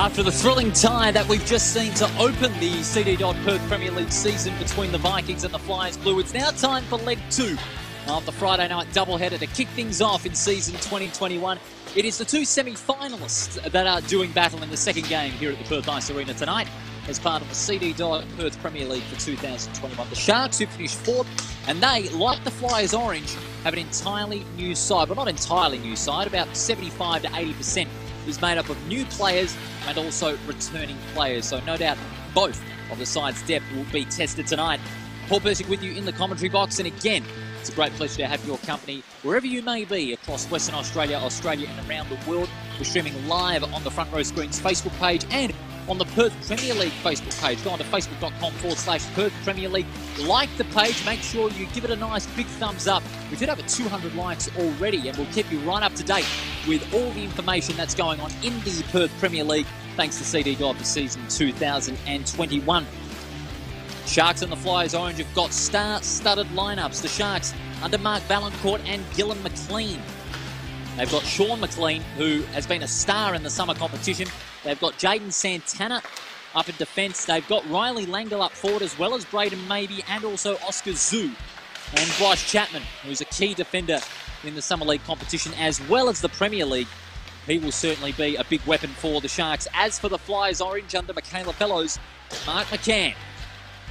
After the thrilling tie that we've just seen to open the CD Dodd Perth Premier League season between the Vikings and the Flyers Blue, it's now time for leg two of the Friday night doubleheader to kick things off in season 2021. It is the two semi-finalists that are doing battle in the second game here at the Perth Ice Arena tonight as part of the CD Dodd Perth Premier League for 2021. The Sharks who finished fourth and they, like the Flyers Orange, have an entirely new side. Well, not entirely new side, about 75 to 80% made up of new players and also returning players. So no doubt both of the side's depth will be tested tonight. Paul Persick with you in the commentary box. And again, it's a great pleasure to have your company wherever you may be across Western Australia, Australia, and around the world. We're streaming live on the Front Row Screens Facebook page and on the Perth Premier League Facebook page. Go on to facebook.com forward slash Perth Premier League. Like the page, make sure you give it a nice big thumbs up. We've hit over 200 likes already, and we'll keep you right up to date with all the information that's going on in the Perth Premier League thanks to CD Dodd for season 2021. Sharks and the Flyers Orange have got star-studded lineups. The Sharks under Mark Vaillancourt and Gillon McLean. They've got Sean McLean, who has been a star in the summer competition. They've got Jaden Santana up in defence. They've got Riley Langle up forward, as well as Braden Maybe and also Oscar Zoo. And Bryce Chapman, who's a key defender in the Summer League competition, as well as the Premier League. He will certainly be a big weapon for the Sharks. As for the Flyers Orange under Michaela Fellows, Mark McCann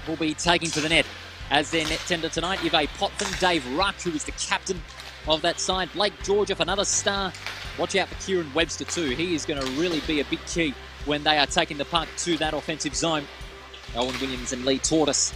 will be taking to the net as their net tender tonight. You've a Potvin, Dave Ruck, who is the captain of that side. Blake Georgiev, another star. Watch out for Kieran Webster too. He is going to really be a big key when they are taking the puck to that offensive zone. Owen Williams and Lee Tortoise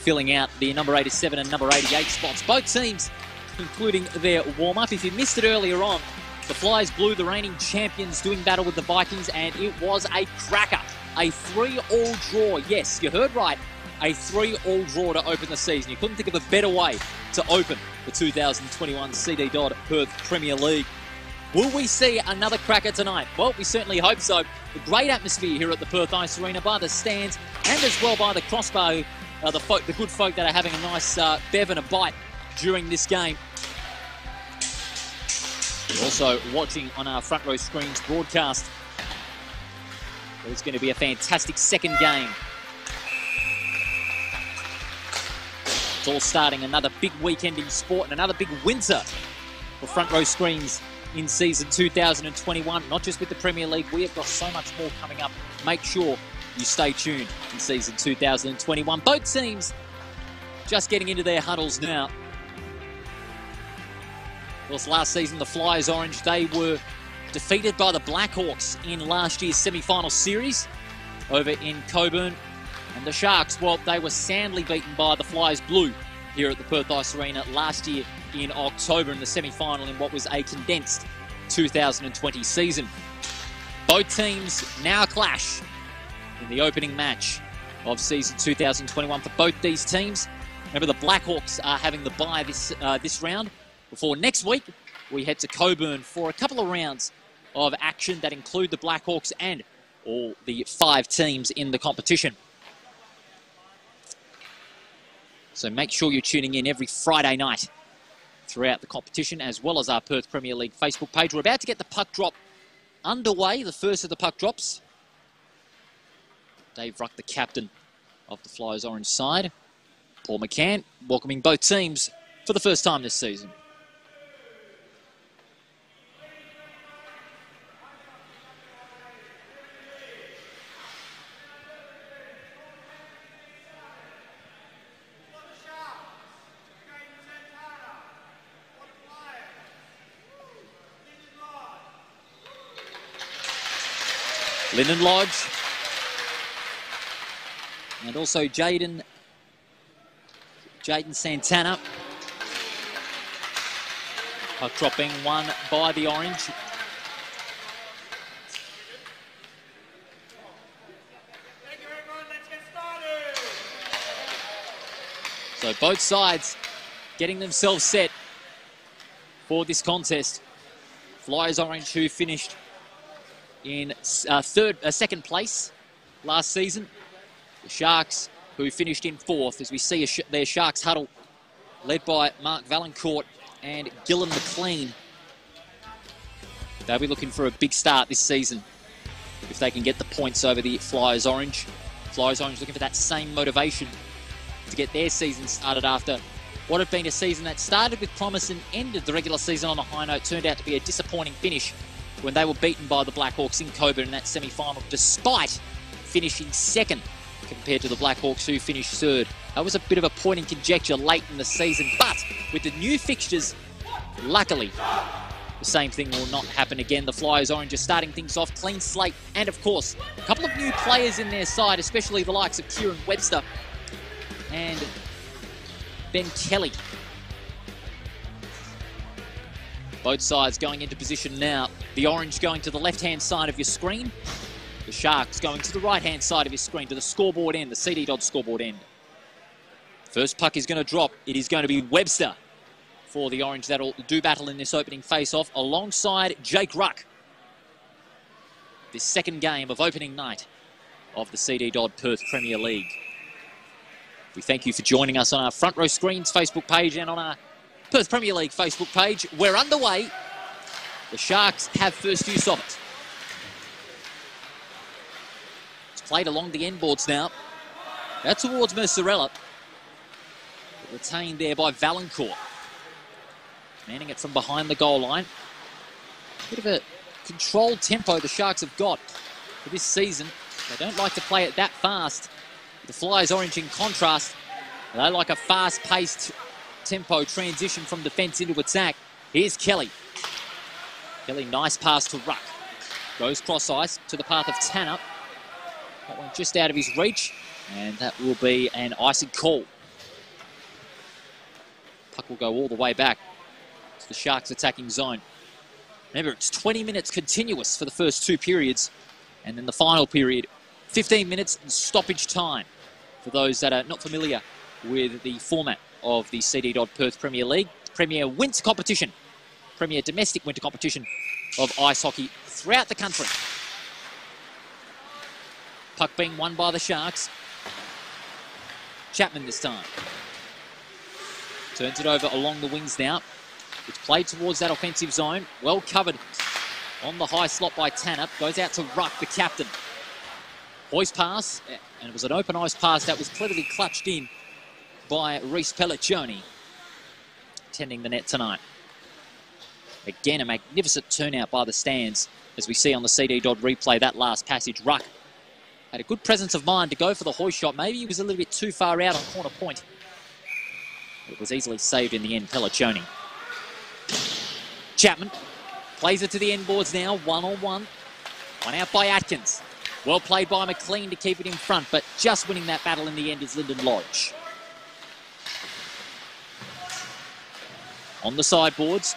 filling out the number 87 and number 88 spots. Both teams including their warm-up. If you missed it earlier on, the Flyers Blue the reigning champions doing battle with the Vikings, and it was a cracker. A three-all draw. Yes, you heard right. A three-all draw to open the season. You couldn't think of a better way to open the 2021 CD Dodd Perth Premier League. Will we see another cracker tonight? Well, we certainly hope so. A great atmosphere here at the Perth Ice Arena by the stands and as well by the crossbar, uh, the, folk, the good folk that are having a nice uh, bev and a bite during this game. You're also watching on our front row screens broadcast. It's going to be a fantastic second game. All starting another big weekend in sport and another big winter for front row screens in season 2021. Not just with the Premier League, we have got so much more coming up. Make sure you stay tuned in season 2021. Both teams just getting into their huddles now. Course, last season, the Flyers Orange, they were defeated by the Blackhawks in last year's semi-final series over in Cockburn. And the Sharks, well, they were soundly beaten by the Flyers Blue here at the Perth Ice Arena last year in October in the semi-final in what was a condensed 2020 season. Both teams now clash in the opening match of season 2021 for both these teams. Remember, the Blackhawks are having the bye this uh, this round. Before next week, we head to Cockburn for a couple of rounds of action that include the Blackhawks and all the five teams in the competition. So make sure you're tuning in every Friday night throughout the competition, as well as our Perth Premier League Facebook page. We're about to get the puck drop underway, the first of the puck drops. Dave Ruck, the captain of the Flyers Orange side. Paul McCann welcoming both teams for the first time this season. Lyndon Lodge. And also Jaden Jaden Santana. Puck dropping one by the Orange. So both sides getting themselves set for this contest. Flyers Orange who finished in uh, third, uh, second place last season. The Sharks, who finished in fourth, as we see sh their Sharks huddle, led by Mark Vaillancourt and Gillon McLean. They'll be looking for a big start this season. if they can get the points over the Flyers Orange. Flyers Orange looking for that same motivation to get their season started after what had been a season that started with promise and ended the regular season on a high note. Turned out to be a disappointing finish when they were beaten by the Blackhawks in Cockburn in that semi final, despite finishing second compared to the Blackhawks who finished third. That was a bit of a point in conjecture late in the season, but with the new fixtures, luckily, the same thing will not happen again. The Flyers Orange are starting things off clean slate, and of course, a couple of new players in their side, especially the likes of Kieran Webster and Ben Kelly. Both sides going into position now. The Orange going to the left-hand side of your screen. The Sharks going to the right-hand side of your screen, to the scoreboard end, the CD Dodd scoreboard end. First puck is going to drop. It is going to be Webster for the Orange that'll do battle in this opening face-off alongside Jake Ruck. This second game of opening night of the CD Dodd Perth Premier League. We thank you for joining us on our Front Row Screens Facebook page and on our Perth Premier League Facebook page. We're underway. The Sharks have first use of it. It's played along the end boards now. That's towards Mercerella. Retained there by Vaillancourt. Manning it from behind the goal line. Bit of a controlled tempo the Sharks have got for this season. They don't like to play it that fast. The Flyers orange in contrast, they like a fast-paced tempo transition from defence into attack. Here's Kelly. Kelly, nice pass to Ruck. Goes cross ice to the path of Tanner. That one just out of his reach, and that will be an icy call. Puck will go all the way back to the Sharks attacking zone. Remember, it's 20 minutes continuous for the first two periods, and then the final period, 15 minutes stoppage time for those that are not familiar with the format of the CD Dodd Perth Premier League. Premier winter competition, premier domestic winter competition of ice hockey throughout the country. Puck being won by the Sharks. Chapman this time. Turns it over along the wings now. It's played towards that offensive zone. Well covered on the high slot by Tanner. Goes out to Ruck, the captain. Hoist pass, and it was an open ice pass that was cleverly clutched in by Reese Pelliccioni, tending the net tonight. Again, a magnificent turnout by the stands, as we see on the CD Dodd replay, that last passage. Ruck had a good presence of mind to go for the hoist shot. Maybe he was a little bit too far out on corner point. It was easily saved in the end, Pelliccioni. Chapman plays it to the end boards now, one on one. One out by Atkins. Well played by McLean to keep it in front, but just winning that battle in the end is Lyndon Lodge. On the sideboards,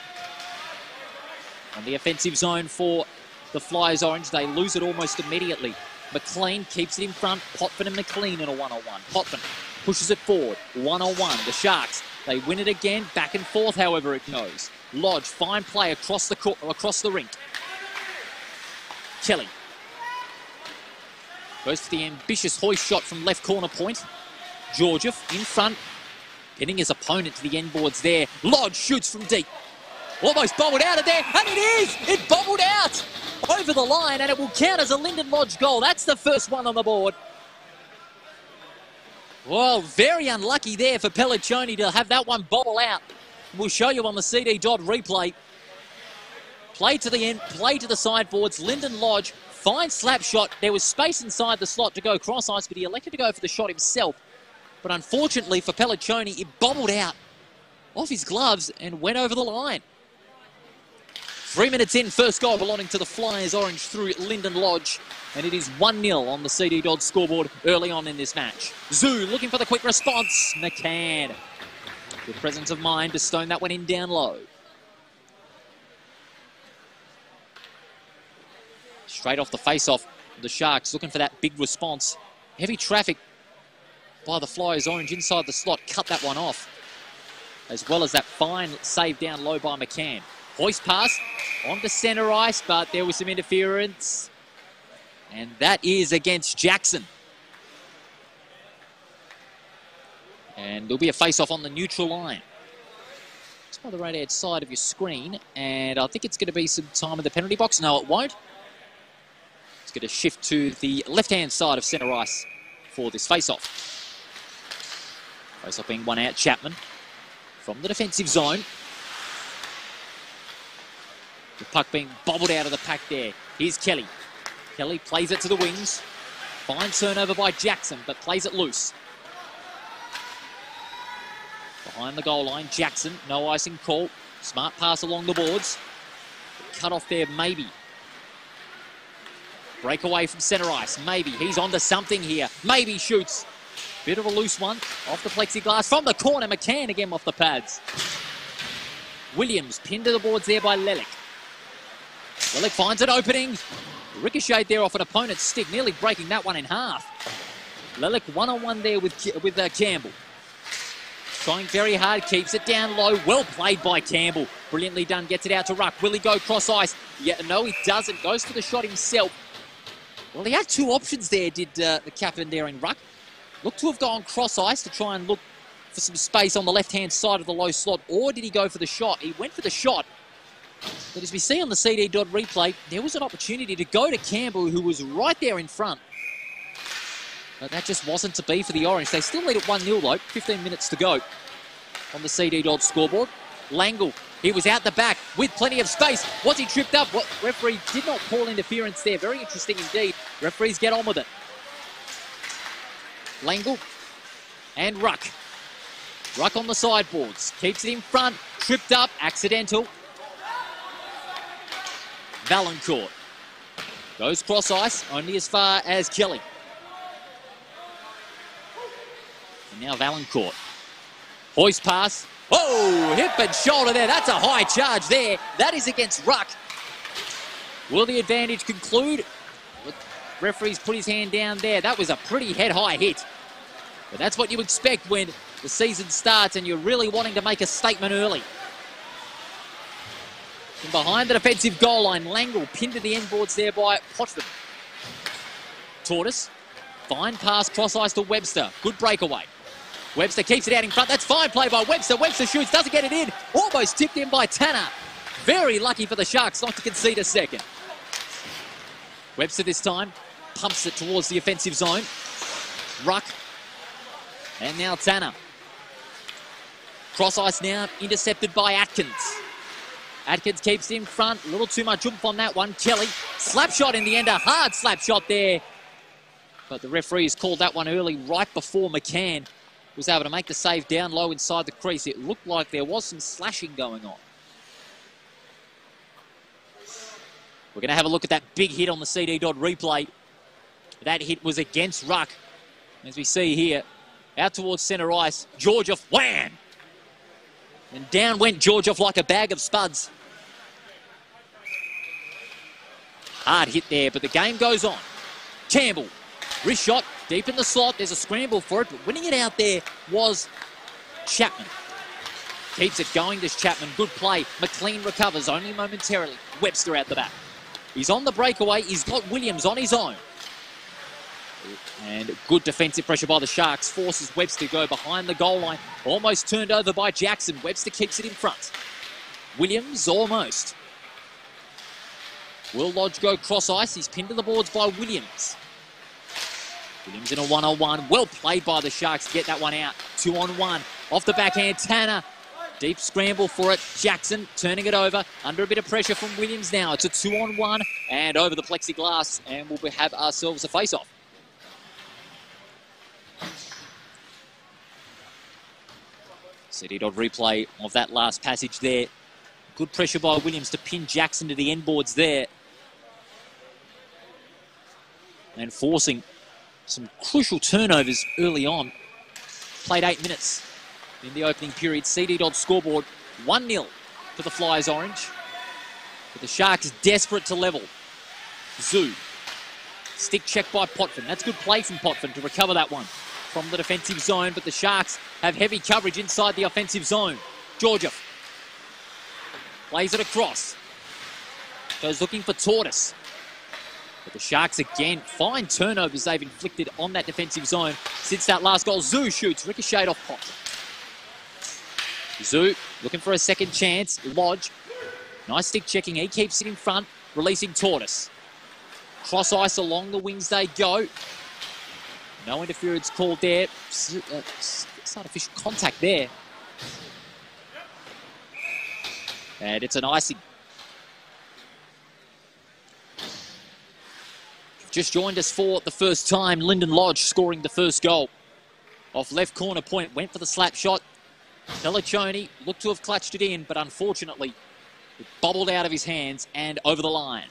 on the offensive zone for the Flyers Orange, they lose it almost immediately. McLean keeps it in front. Potvin and McLean in a one-on-one. Potvin pushes it forward, one-on-one. The Sharks, they win it again. Back and forth, however it goes. Lodge, fine play across the across the rink. Kelly Goes for the ambitious hoist shot from left corner point. Georgiev in front, getting his opponent to the end boards there. Lodge shoots from deep. Almost bobbled out of there, and it is! It bobbled out over the line, and it will count as a Lyndon Lodge goal. That's the first one on the board. Well, very unlucky there for Pelliccioni to have that one bobble out. We'll show you on the CD Dodd replay. Play to the end, play to the sideboards. Lyndon Lodge Fine slap shot. There was space inside the slot to go cross ice, but he elected to go for the shot himself. But unfortunately for Pelliccioni, it bobbled out off his gloves and went over the line. Three minutes in, first goal belonging to the Flyers Orange through Lyndon Lodge. And it is 1-0 on the CD Dodd scoreboard early on in this match. Zoo looking for the quick response. McCann. Good presence of mind to stone that one in down low. Straight off the face-off, the Sharks looking for that big response. Heavy traffic by the Flyers Orange inside the slot, cut that one off. As well as that fine save down low by McCann. Hoist pass on the centre ice, but there was some interference. And that is against Jackson. And there'll be a face-off on the neutral line. It's by the right-hand side of your screen. And I think it's going to be some time in the penalty box. No, it won't. It's going to shift to the left-hand side of centre ice for this face-off. Face-off being one out, Chapman from the defensive zone. The puck being bobbled out of the pack there. Here's Kelly. Kelly plays it to the wings. Fine turnover by Jackson, but plays it loose. Behind the goal line, Jackson, no icing call. Smart pass along the boards. Cut off there, maybe. Breakaway from centre ice, maybe. He's onto something here. Maybe shoots. Bit of a loose one off the plexiglass from the corner. McCann again off the pads. Williams pinned to the boards there by Lelik. Lelik finds an opening. Ricochet there off an opponent's stick, nearly breaking that one in half. Lelik one-on-one there with, with uh, Campbell. Trying very hard, keeps it down low. Well played by Campbell. Brilliantly done, gets it out to Ruck. Will he go cross ice? Yeah, no, he doesn't. Goes for the shot himself. Well, he had two options there, did uh, the captain there in Ruck. Looked to have gone cross ice to try and look for some space on the left-hand side of the low slot, or did he go for the shot? He went for the shot, but as we see on the CD Dodd replay, there was an opportunity to go to Campbell, who was right there in front. But that just wasn't to be for the Orange. They still lead at 1-0 though, 15 minutes to go on the CD Dodd scoreboard. Langle, he was out the back with plenty of space. Was he tripped up? What referee did not call interference there. Very interesting indeed. Referees get on with it. Langle and Ruck. Ruck on the sideboards. Keeps it in front. Tripped up. Accidental. Vaillancourt. Goes cross ice, only as far as Kelly. And now Vaillancourt. Hoist pass. Oh, hip and shoulder there. That's a high charge there. That is against Ruck. Will the advantage conclude? Referee's put his hand down there. That was a pretty head-high hit. But that's what you expect when the season starts and you're really wanting to make a statement early. From behind the defensive goal line, Langle pinned to the end boards there by Potvin. Tortoise, fine pass cross ice to Webster. Good breakaway. Webster keeps it out in front. That's fine play by Webster. Webster shoots, doesn't get it in. Almost tipped in by Tanner. Very lucky for the Sharks not to concede a second. Webster this time pumps it towards the offensive zone. Ruck. And now Tanner. Cross ice now intercepted by Atkins. Atkins keeps in front. A little too much oomph on that one. Kelly, slap shot in the end. A hard slap shot there. But the referees called that one early right before McCann was able to make the save down low inside the crease. It looked like there was some slashing going on. We're going to have a look at that big hit on the CD Dodd replay. That hit was against Ruck. As we see here, out towards centre ice, Georgiev wham! And down went Georgiev like a bag of spuds. Hard hit there, but the game goes on. Campbell, wrist shot, deep in the slot. There's a scramble for it, but winning it out there was Chapman. Keeps it going, this Chapman. Good play. McLean recovers only momentarily. Webster out the back. He's on the breakaway. He's got Williams on his own. And good defensive pressure by the Sharks forces Webster to go behind the goal line. Almost turned over by Jackson. Webster keeps it in front. Williams almost. Will Lodge go cross ice? He's pinned to the boards by Williams. Williams in a one-on-one. Well played by the Sharks to get that one out. Two on one. Off the backhand, Tanner. Deep scramble for it. Jackson turning it over. Under a bit of pressure from Williams now. It's a two-on-one and over the plexiglass. And we'll have ourselves a face-off. CD Dodd replay of that last passage there. Good pressure by Williams to pin Jackson to the end boards there. And forcing some crucial turnovers early on. Played eight minutes in the opening period. CD Dodd scoreboard 1-0 for the Flyers Orange. But the Sharks desperate to level. Zoo. Stick check by Potvin. That's good play from Potvin to recover that one from the defensive zone, but the Sharks have heavy coverage inside the offensive zone. Georgiev plays it across. Goes looking for Tortoise. But the Sharks again, fine turnovers they've inflicted on that defensive zone since that last goal. Zoo shoots, ricocheted off pot. Zoo looking for a second chance. Lodge, nice stick checking. He keeps it in front, releasing Tortoise. Cross ice along the wings they go. No interference called there. Uh, artificial contact there. And it's an icing. Just joined us for the first time. Lyndon Lodge scoring the first goal. Off left corner point, went for the slap shot. Pelliccioni looked to have clutched it in, but unfortunately, it bubbled out of his hands and over the line.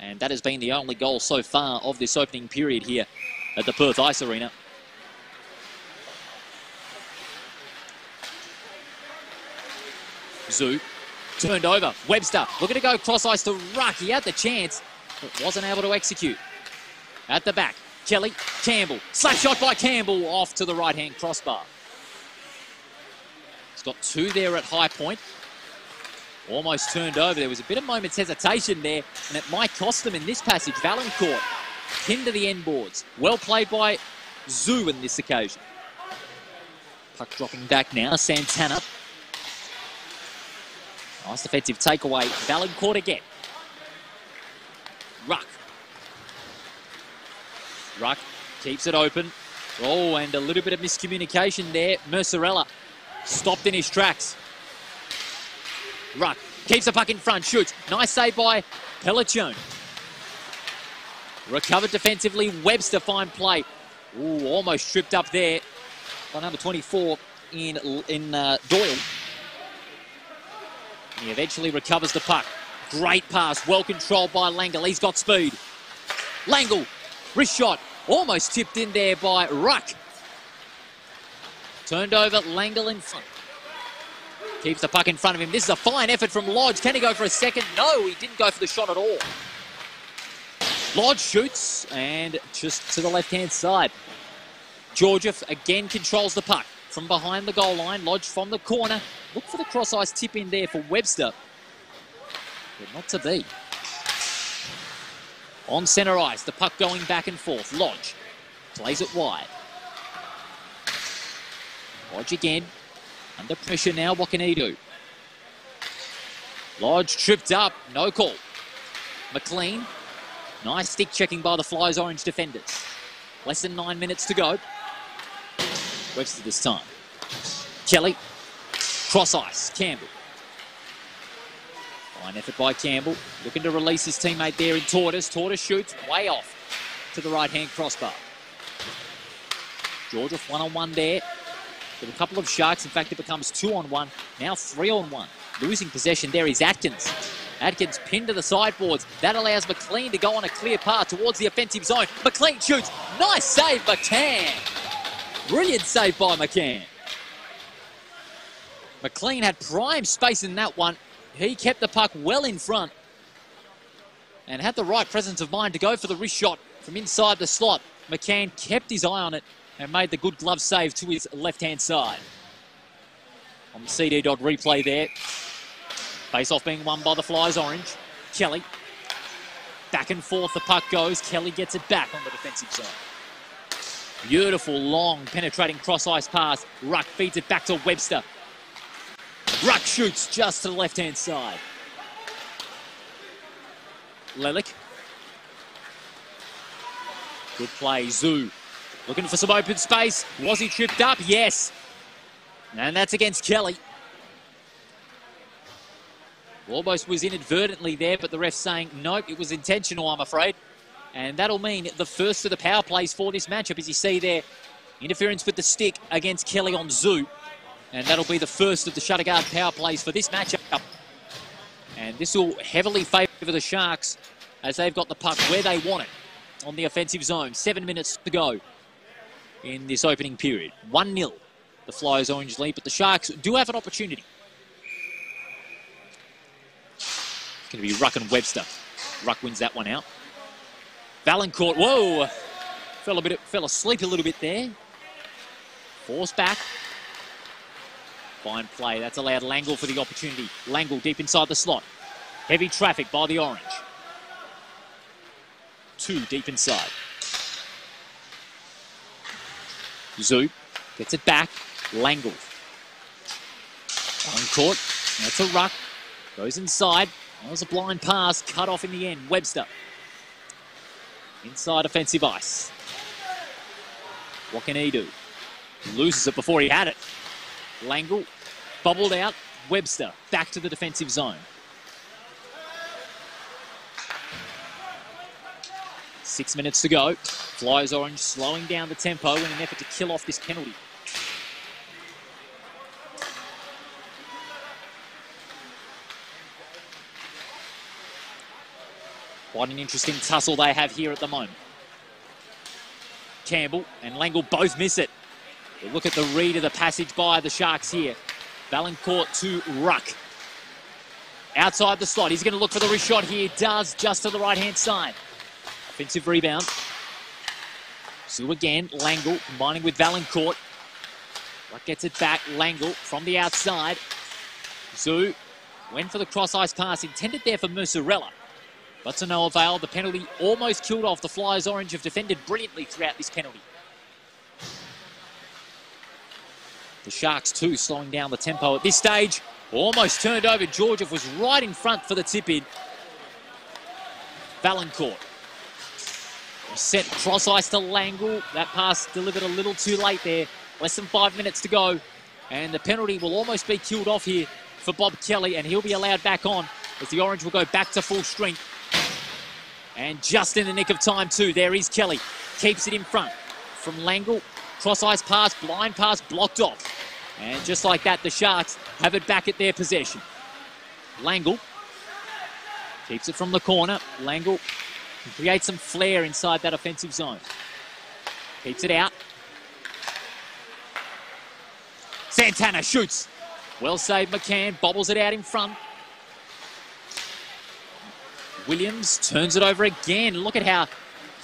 And that has been the only goal so far of this opening period here at the Perth Ice Arena. Zoo turned over. Webster looking to go cross ice to Ruck. He had the chance, but wasn't able to execute. At the back, Kelly, Campbell. Slap shot by Campbell off to the right hand crossbar. He's got two there at high point. Almost turned over. There was a bit of moment's hesitation there, and it might cost them in this passage. Vaillancourt pinned to the end boards. Well played by Zoo in this occasion. Puck dropping back now. Santana. Nice defensive takeaway. Vaillancourt again. Ruck. Ruck keeps it open. Oh, and a little bit of miscommunication there. Mercerella stopped in his tracks. Ruck keeps the puck in front, shoots. Nice save by Pelliccioni. Recovered defensively, Webster fine play. Ooh, almost tripped up there by number 24 in, in uh, Doyle. He eventually recovers the puck. Great pass, well controlled by Langle. He's got speed. Langle, wrist shot, almost tipped in there by Ruck. Turned over, Langle in front. Keeps the puck in front of him. This is a fine effort from Lodge. Can he go for a second? No, he didn't go for the shot at all. Lodge shoots and just to the left-hand side. Georgiev again controls the puck from behind the goal line. Lodge from the corner. Look for the cross-ice tip in there for Webster. But not to be. On centre ice, the puck going back and forth. Lodge plays it wide. Lodge again. Under pressure now, what can he do? Lodge tripped up, no call. McLean Nice stick checking by the Flyers orange defenders. Less than nine minutes to go. Webster this time. Kelly. Cross ice. Campbell. Fine effort by Campbell. Looking to release his teammate there in Tortoise. Tortoise shoots way off to the right-hand crossbar. George Georgiev one-on-one there. With a couple of Sharks. In fact, it becomes two-on-one. Now three-on-one. Losing possession there is Atkins. Atkins pinned to the sideboards. That allows McLean to go on a clear path towards the offensive zone. McLean shoots. Nice save, McCann. Brilliant save by McCann. McLean had prime space in that one. He kept the puck well in front and had the right presence of mind to go for the wrist shot from inside the slot. McCann kept his eye on it and made the good glove save to his left-hand side. On the CD Dodd replay there, Face off being won by the Flyers orange. Kelly. Back and forth the puck goes. Kelly gets it back on the defensive zone. Beautiful, long, penetrating cross-ice pass. Ruck feeds it back to Webster. Ruck shoots just to the left-hand side. Lelik. Good play, Zoo. Looking for some open space. Was he tripped up? Yes. And that's against Kelly. Almost was inadvertently there, but the ref saying, nope, it was intentional, I'm afraid. And that'll mean the first of the power plays for this matchup, as you see there. Interference with the stick against Kelly on Zoo. And that'll be the first of the shutter guard power plays for this matchup. And this will heavily favour the Sharks as they've got the puck where they want it on the offensive zone. Seven minutes to go in this opening period. 1-0, the Flyers orange lead, but the Sharks do have an opportunity going to be Ruck and Webster. Ruck wins that one out. Vaillancourt, whoa, fell a bit, fell asleep a little bit there. Force back. Fine play. That's allowed Langle for the opportunity. Langle deep inside the slot. Heavy traffic by the Orange. Two deep inside. Zoop gets it back. Langle. On court. That's a ruck. Goes inside. That was a blind pass, cut off in the end. Webster inside offensive ice. What can he do? Loses it before he had it. Langle bubbled out. Webster back to the defensive zone. Six minutes to go. Flyers Orange slowing down the tempo in an effort to kill off this penalty. Quite an interesting tussle they have here at the moment. Campbell and Langle both miss it. Look at the read of the passage by the Sharks here. Vaillancourt to Ruck. Outside the slot. He's going to look for the wrist shot here. Does just to the right-hand side. Offensive rebound. Zoo again. Langle combining with Vaillancourt. Ruck gets it back. Langle from the outside. Zoo went for the cross-ice pass. Intended there for Mercerella. But to no avail, the penalty almost killed off. The Flyers Orange have defended brilliantly throughout this penalty. The Sharks, too, slowing down the tempo at this stage. Almost turned over. Georgiev was right in front for the tip-in. Vaillancourt. Set cross ice to Langle. That pass delivered a little too late there. Less than five minutes to go. And the penalty will almost be killed off here for Bob Kelly, and he'll be allowed back on as the Orange will go back to full strength. And just in the nick of time, too, there is Kelly. Keeps it in front from Langle. Cross ice pass, blind pass, blocked off. And just like that, the Sharks have it back at their possession. Langle keeps it from the corner. Langle creates some flair inside that offensive zone. Keeps it out. Santana shoots. Well saved McCann, bobbles it out in front. Williams turns it over again. Look at how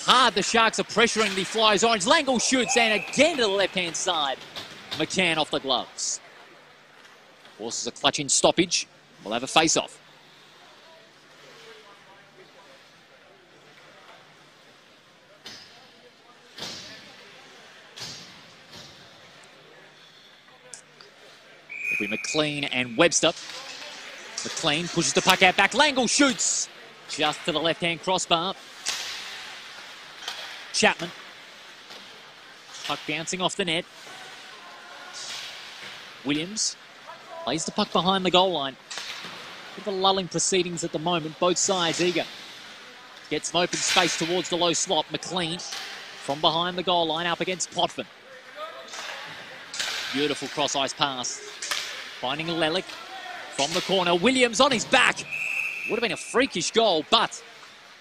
hard the Sharks are pressuring the Flyers Orange. Langle shoots and again to the left-hand side. McCann off the gloves. Forces a clutch in stoppage. We'll have a face-off. McLean and Webster. McLean pushes the puck out back. Langle shoots. Just to the left-hand crossbar. Chapman. Puck bouncing off the net. Williams plays the puck behind the goal line. With the lulling proceedings at the moment, both sides eager. Gets some open space towards the low slot. McLean from behind the goal line up against Potvin. Beautiful cross ice pass. Finding Lelik from the corner. Williams on his back. Would have been a freakish goal, but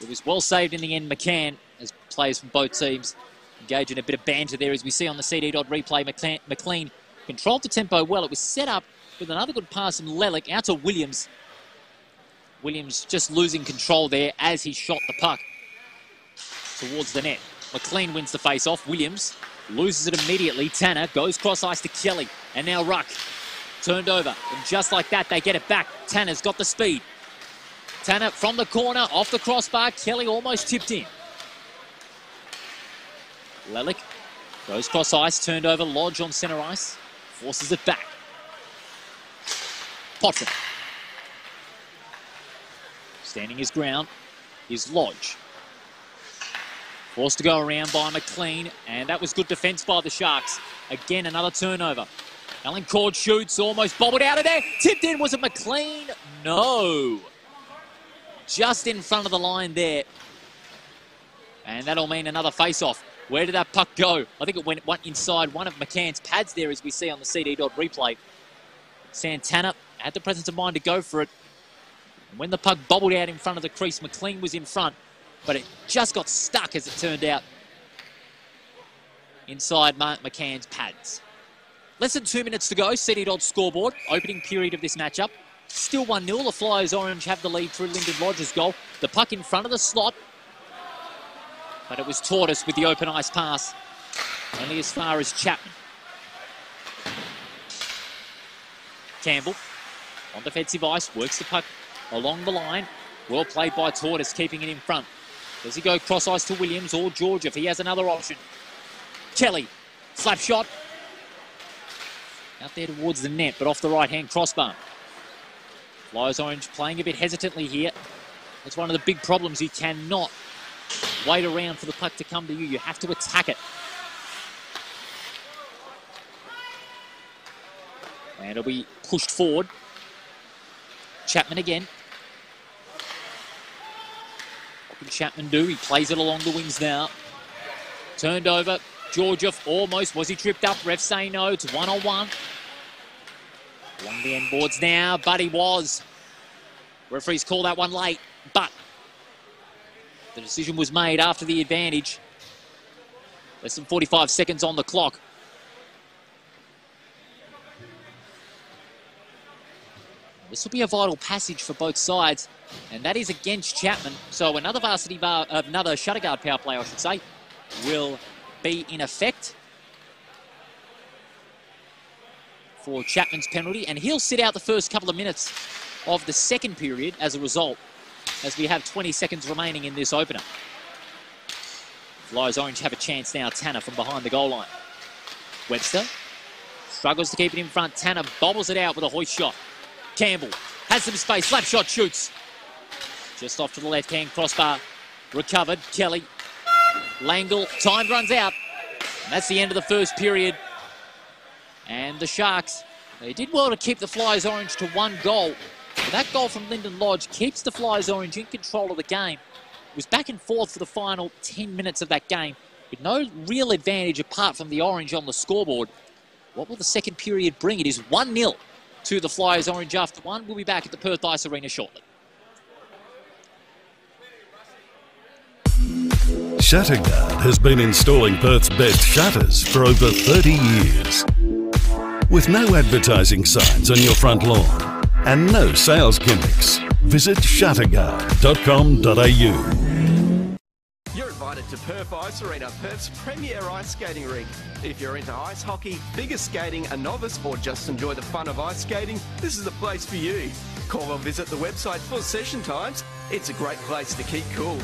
it was well saved in the end. McCann, as players from both teams engage in a bit of banter there, as we see on the CD Dodd replay. McLean, McLean controlled the tempo well. It was set up with another good pass from Lelik out to Williams. Williams just losing control there as he shot the puck towards the net. McLean wins the face-off. Williams loses it immediately. Tanner goes cross ice to Kelly. And now Ruck turned over. And just like that, they get it back. Tanner's got the speed. Tanner from the corner, off the crossbar. Kelly almost tipped in. Lelik goes cross ice, turned over. Lodge on centre ice. Forces it back. Potvin. Standing his ground is Lodge. Forced to go around by McLean, and that was good defence by the Sharks. Again, another turnover. Alan Cord shoots, almost bobbled out of there. Tipped in, was it McLean? No just in front of the line there. And that'll mean another face-off. Where did that puck go? I think it went, inside one of McCann's pads there, as we see on the CD Dodd replay. Santana had the presence of mind to go for it. And when the puck bobbled out in front of the crease, McLean was in front, but it just got stuck, as it turned out, inside Mark McCann's pads. Less than two minutes to go. CD Dodd scoreboard. Opening period of this matchup. Still 1-0. The Flyers Orange have the lead through Lyndon Rogers' goal. The puck in front of the slot. But it was Tortoise with the open ice pass. Only as far as Chapman. Campbell on defensive ice. Works the puck along the line. Well played by Tortoise, keeping it in front. Does he go cross ice to Williams or George if he has another option? Kelly, slap shot. Out there towards the net, but off the right hand crossbar. Flyers Orange playing a bit hesitantly here. That's one of the big problems. You cannot wait around for the puck to come to you. You have to attack it. And it'll be pushed forward. Chapman again. What can Chapman do? He plays it along the wings now. Turned over. Georgiev almost. Was he tripped up? Ref say no. It's one on one. Along the end boards now, but he was. Referees call that one late, but the decision was made after the advantage. Less than 45 seconds on the clock. This will be a vital passage for both sides, and that is against Chapman. So another varsity bar, another shutter guard power play, I should say, will be in effect for Chapman's penalty, and he'll sit out the first couple of minutes of the second period as a result, as we have 20 seconds remaining in this opener. Flyers Orange have a chance now. Tanner from behind the goal line. Webster struggles to keep it in front. Tanner bobbles it out with a hoist shot. Campbell has some space. Slap shot shoots. Just off to the left hand crossbar. Recovered. Kelly. Langle. Time runs out. And that's the end of the first period. And the Sharks, they did well to keep the Flyers Orange to one goal. But that goal from Lyndon Lodge keeps the Flyers Orange in control of the game. It was back and forth for the final 10 minutes of that game with no real advantage apart from the Orange on the scoreboard. What will the second period bring? It is 1-0 to the Flyers Orange after one. We'll be back at the Perth Ice Arena shortly. Shutterguard has been installing Perth's best shutters for over 30 years. With no advertising signs on your front lawn and no sales gimmicks, visit shutterguard.com.au You're invited to Perth Ice Arena, Perth's premier ice skating rink. If you're into ice hockey, figure skating, a novice, or just enjoy the fun of ice skating, this is the place for you. Call or visit the website for session times. It's a great place to keep cool.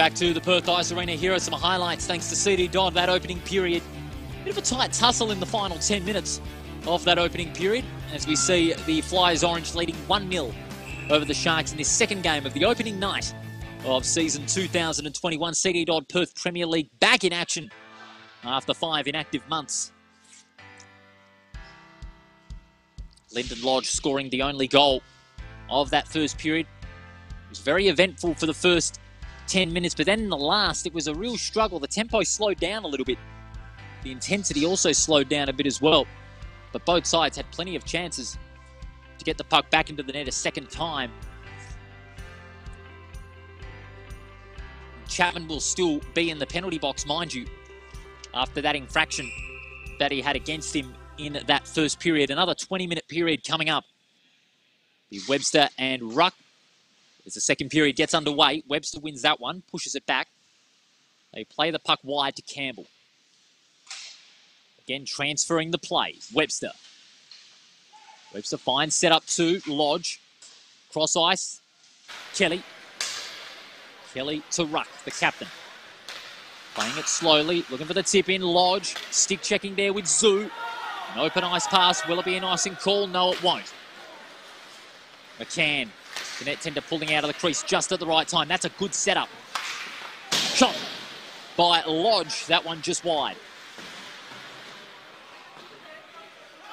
Back to the Perth Ice Arena. Here are some highlights thanks to CD Dodd that opening period. Bit of a tight tussle in the final 10 minutes of that opening period as we see the Flyers Orange leading 1-0 over the Sharks in this second game of the opening night of season 2021. CD Dodd Perth Premier League back in action after five inactive months. Lyndon Lodge scoring the only goal of that first period. It was very eventful for the first 10 minutes. But then in the last, it was a real struggle. The tempo slowed down a little bit. The intensity also slowed down a bit as well. But both sides had plenty of chances to get the puck back into the net a second time. Chapman will still be in the penalty box, mind you, after that infraction that he had against him in that first period. Another 20 minute period coming up. The Webster and Ruck as the second period gets underway, Webster wins that one, pushes it back. They play the puck wide to Campbell. Again, transferring the play. Webster. Webster finds set up to Lodge. Cross ice. Kelly. Kelly to Ruck, the captain. Playing it slowly, looking for the tip in. Lodge, stick checking there with Zoo. An open ice pass. Will it be a nice and call? No, it won't. McCann the net tender pulling out of the crease just at the right time. That's a good setup. Shot by Lodge. That one just wide.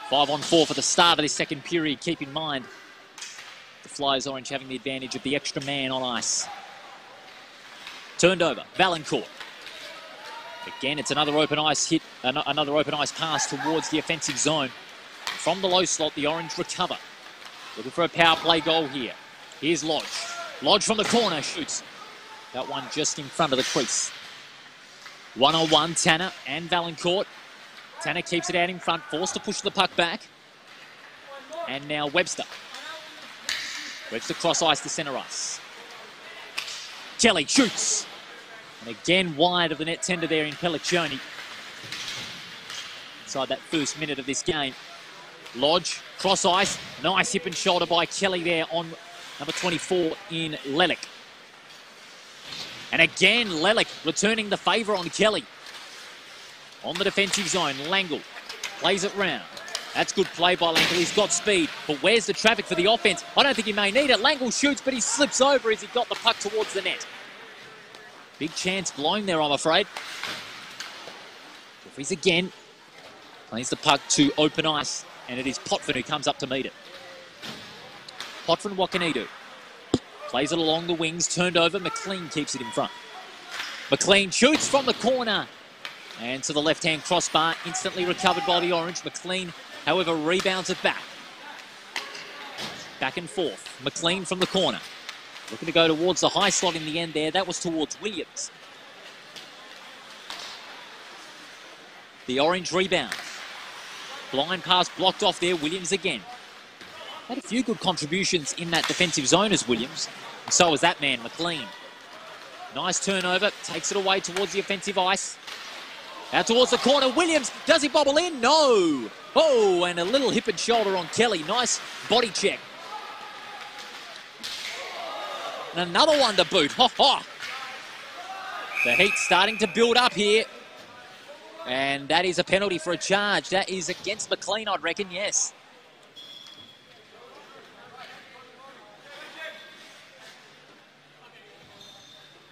Five on four for the start of this second period. Keep in mind, the Flyers Orange having the advantage of the extra man on ice. Turned over, Vaillancourt. Again, it's another open ice hit, another open ice pass towards the offensive zone. From the low slot, the Orange recover. Looking for a power play goal here. Here's Lodge. Lodge from the corner shoots. That one just in front of the crease. One on one, Tanner and Vaillancourt. Tanner keeps it out in front, forced to push the puck back. And now Webster. Webster cross ice to centre ice. Kelly shoots. And again wide of the net tender there in Pelliccioni. Inside that first minute of this game. Lodge, cross ice. Nice hip and shoulder by Kelly there on number 24 in Lelick. And again, Lelick returning the favour on Kelly. On the defensive zone, Langle plays it round. That's good play by Langle. He's got speed, but where's the traffic for the offense? I don't think he may need it. Langle shoots, but he slips over as he got the puck towards the net. Big chance blown there, I'm afraid. Jeffries again plays the puck to open ice, and it is Potvin who comes up to meet it. Potvin, what can he do? Plays it along the wings, turned over. McLean keeps it in front. McLean shoots from the corner. And to the left-hand crossbar, instantly recovered by the Orange. McLean, however, rebounds it back. Back and forth. McLean from the corner. Looking to go towards the high slot in the end there. That was towards Williams. The Orange rebound. Blind pass blocked off there. Williams again. Had a few good contributions in that defensive zone as Williams. And so was that man, McLean. Nice turnover. Takes it away towards the offensive ice. Out towards the corner. Williams, does he bobble in? No. Oh, and a little hip and shoulder on Kelly. Nice body check. And another one to boot. Ha ha. The heat starting to build up here. And that is a penalty for a charge. That is against McLean, I'd reckon, yes.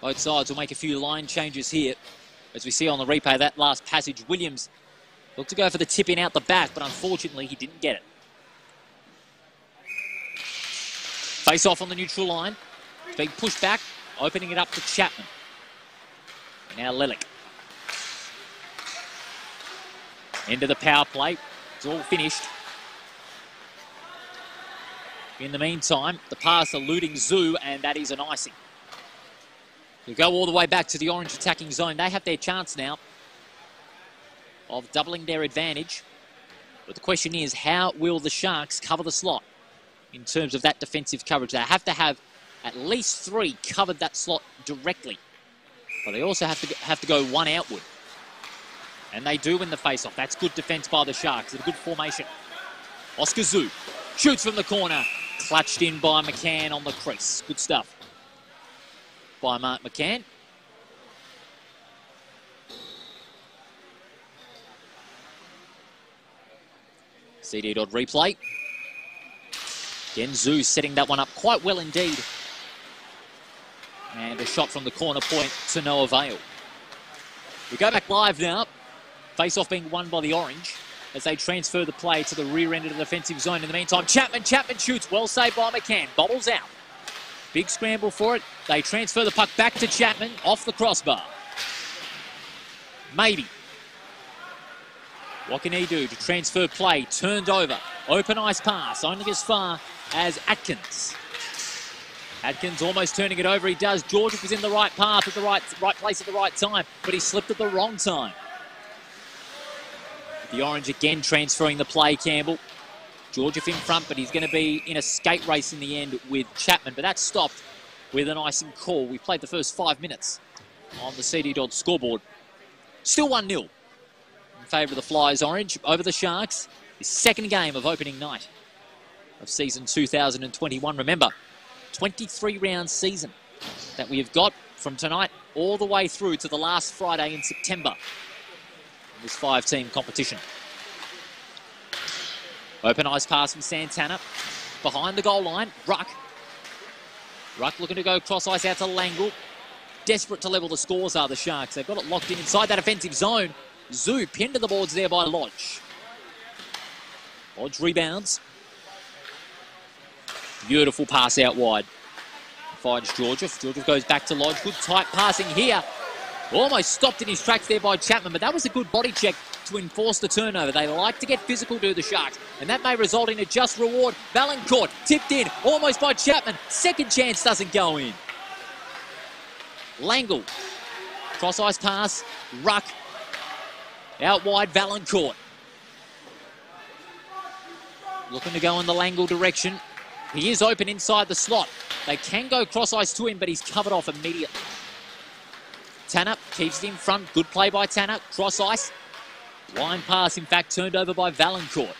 Both sides will make a few line changes here. As we see on the replay, that last passage, Williams looked to go for the tip in out the back, but unfortunately he didn't get it. Face off on the neutral line. being pushed back, opening it up to Chapman. And now Lelick. Into the power play. It's all finished. In the meantime, the pass eluding Zoo, and that is an icing. You go all the way back to the orange attacking zone. They have their chance now of doubling their advantage. But the question is, how will the Sharks cover the slot in terms of that defensive coverage? They have to have at least three covered that slot directly. But they also have to have to go one outward. And they do win the face-off. That's good defence by the Sharks. It's a good formation. Oscar Zoo shoots from the corner. Clutched in by McCann on the crease. Good stuff by Mark McCann. CD Dodd replay. Genzu setting that one up quite well indeed. And a shot from the corner point to no avail. We go back live now. Face-off being won by the Orange as they transfer the play to the rear end of the defensive zone. In the meantime, Chapman, Chapman shoots. Well saved by McCann. Bobbles out. Big scramble for it. They transfer the puck back to Chapman off the crossbar. Maybe. What can he do to transfer play? Turned over. Open ice pass. Only as far as Atkins. Atkins almost turning it over. He does. George was in the right path at the right, right place at the right time, but he slipped at the wrong time. The Orange again transferring the play, Campbell. Georgiev in front, but he's going to be in a skate race in the end with Chapman. But that's stopped with an icing call. We played the first five minutes on the CD Dodd scoreboard. Still 1 0 in favour of the Flyers Orange over the Sharks. His second game of opening night of season 2021. Remember, 23 round season that we have got from tonight all the way through to the last Friday in September in this five team competition. Open ice pass from Santana. Behind the goal line, Ruck. Ruck looking to go cross ice out to Langle. Desperate to level the scores are the Sharks. They've got it locked in inside that offensive zone. Zoo pinned to the boards there by Lodge. Lodge rebounds. Beautiful pass out wide. Finds Georgiev. Georgiev goes back to Lodge. Good tight passing here. Almost stopped in his tracks there by Chapman, but that was a good body check to enforce the turnover. They like to get physical, do the Sharks, and that may result in a just reward. Vaillancourt tipped in almost by Chapman. Second chance doesn't go in. Langle. Cross ice pass. Ruck. Out wide, Vaillancourt. Looking to go in the Langle direction. He is open inside the slot. They can go cross ice to him, but he's covered off immediately. Tanner keeps it in front. Good play by Tanner. Cross ice. Line pass, in fact, turned over by Vaillancourt.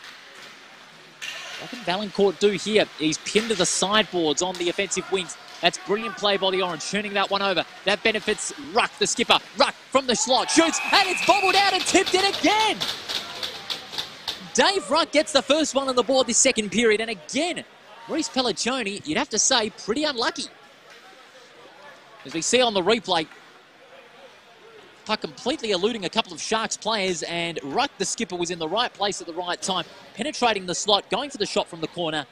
What can Vaillancourt do here? He's pinned to the sideboards on the offensive wings. That's brilliant play by the Orange, turning that one over. That benefits Ruck, the skipper. Ruck from the slot, shoots, and it's bobbled out and tipped in again. Dave Ruck gets the first one on the board this second period, and again, Reese Pelliccioni, you'd have to say, pretty unlucky. As we see on the replay, puck completely eluding a couple of Sharks players, and Ruck, the skipper, was in the right place at the right time, penetrating the slot, going for the shot from the corner,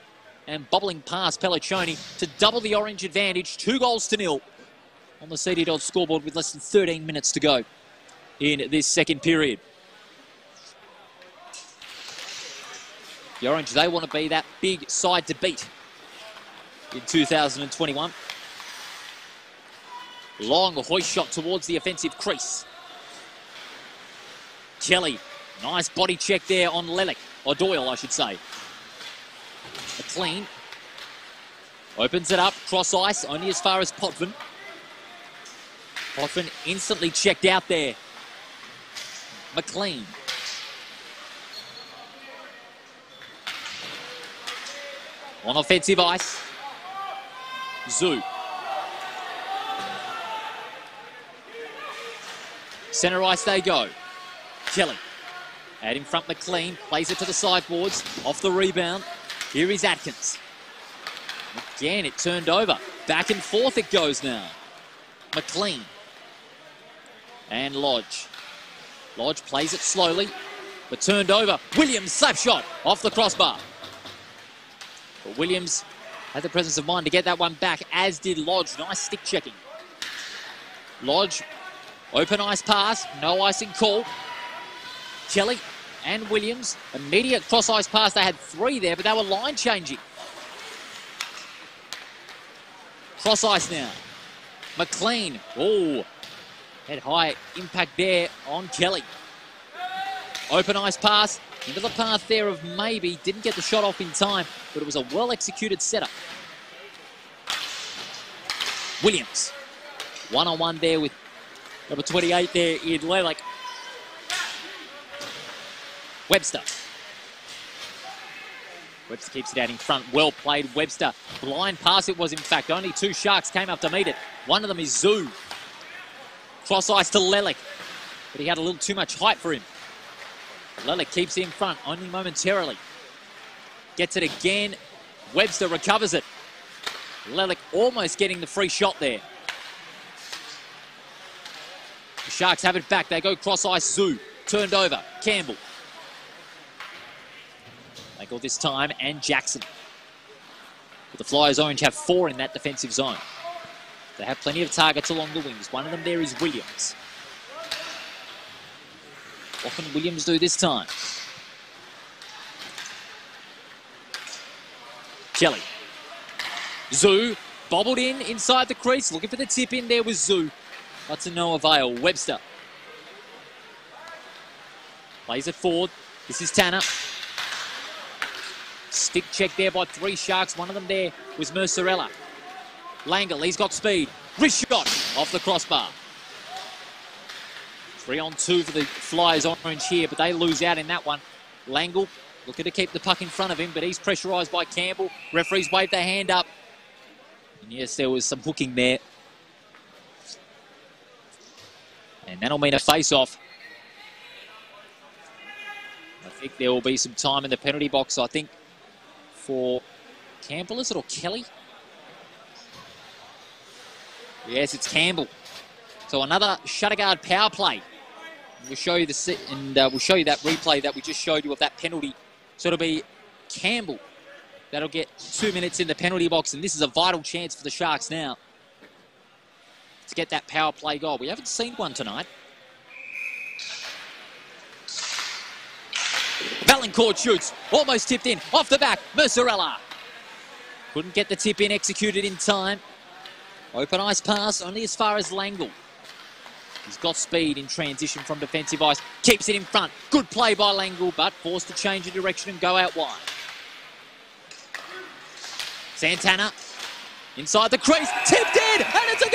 and bubbling past Pelliccioni to double the orange advantage, two goals to nil on the CD Dodd scoreboard with less than 13 minutes to go in this second period. The Orange, they want to be that big side to beat in 2021. Long hoist shot towards the offensive crease. Kelly, nice body check there on Lelick, or Doyle, I should say. McLean opens it up, cross ice, only as far as Potvin. Potvin instantly checked out there. McLean. On offensive ice. Zoo. Centre ice they go. Kelly. Out in front, McLean. Plays it to the sideboards. Off the rebound. Here is Atkins. Again, it turned over. Back and forth it goes now. McLean. And Lodge. Lodge plays it slowly, but turned over. Williams, slap shot off the crossbar. But Williams had the presence of mind to get that one back, as did Lodge. Nice stick checking. Lodge, open ice pass, no icing call. Kelly and Williams, immediate cross ice pass. They had three there, but they were line changing. Cross ice now. McLean, oh, had high impact there on Kelly. Open ice pass into the path there of maybe. Didn't get the shot off in time, but it was a well executed setup. Williams. One on one there with number 28 there in. Webster. Webster keeps it out in front. Well played, Webster. Blind pass it was, in fact. Only two Sharks came up to meet it. One of them is Zoo. Cross ice to Lelick. But he had a little too much height for him. Lelick keeps it in front, only momentarily. Gets it again. Webster recovers it. Lelick almost getting the free shot there. The Sharks have it back. They go cross ice. Zoo. Turned over. Campbell. They go this time and Jackson. But the Flyers Orange have four in that defensive zone. They have plenty of targets along the wings. One of them there is Williams. What can Williams do this time? Kelly. Zoo bobbled in inside the crease, looking for the tip in there with Zoo. To no avail. Webster. Plays it forward. This is Tanner. Stick check there by three Sharks. One of them there was Mercerella. Langle, he's got speed. Wrist shot off the crossbar. Three on two for the Flyers orange here, but they lose out in that one. Langle looking to keep the puck in front of him, but he's pressurised by Campbell. Referees wave their hand up. And yes, there was some hooking there. And that'll mean a face-off. I think there will be some time in the penalty box, I think, for Campbell, is it, or Kelly? Yes, it's Campbell. So another Shutterguard power play. We'll show you the and uh, we'll show you that replay that we just showed you of that penalty. So it'll be Campbell That'll get two minutes in the penalty box, and this is a vital chance for the Sharks now to get that power play goal. We haven't seen one tonight. Vaillancourt shoots, almost tipped in, off the back, Mercerella. Couldn't get the tip in, executed in time. Open ice pass, only as far as Langle. He's got speed in transition from defensive ice. Keeps it in front. Good play by Langle, but forced to change the direction and go out wide. Santana inside the crease. Tipped in, and it's a!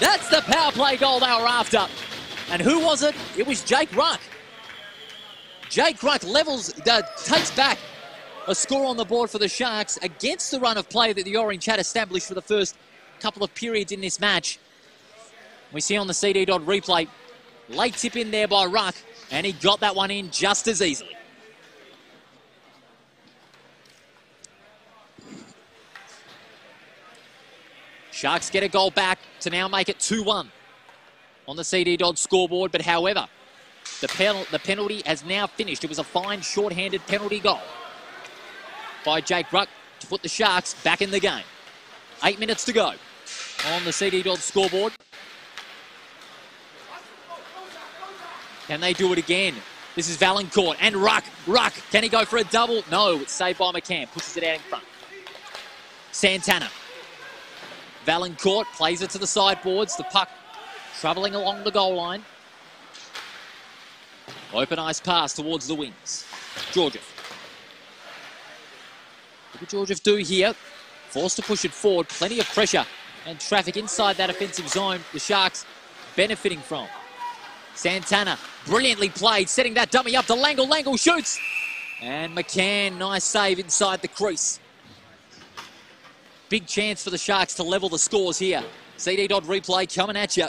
That's the power play goal they were after. And who was it? It was Jake Ruck. Jake Ruck levels, uh, takes back a score on the board for the Sharks against the run of play that the Orange had established for the first couple of periods in this match. We see on the CD Dodd replay, late tip in there by Ruck, and he got that one in just as easily. Sharks get a goal back to now make it 2-1 on the CD Dodd scoreboard, but however, the, pen the penalty has now finished. It was a fine short-handed penalty goal by Jake Ruck to put the Sharks back in the game. Eight minutes to go on the CD Dodd scoreboard. Can they do it again? This is Vaillancourt and Ruck. Ruck, can he go for a double? No, it's saved by McCann. Pushes it out in front. Santana. Vaillancourt plays it to the sideboards. The puck travelling along the goal line. Open ice pass towards the wings. Georgiev. What did Georgiev do here? Forced to push it forward. Plenty of pressure and traffic inside that offensive zone. The Sharks benefiting from. Santana, brilliantly played, setting that dummy up to Langle. Langle shoots. And McCann, nice save inside the crease. Big chance for the Sharks to level the scores here. CD Dodd replay coming at you.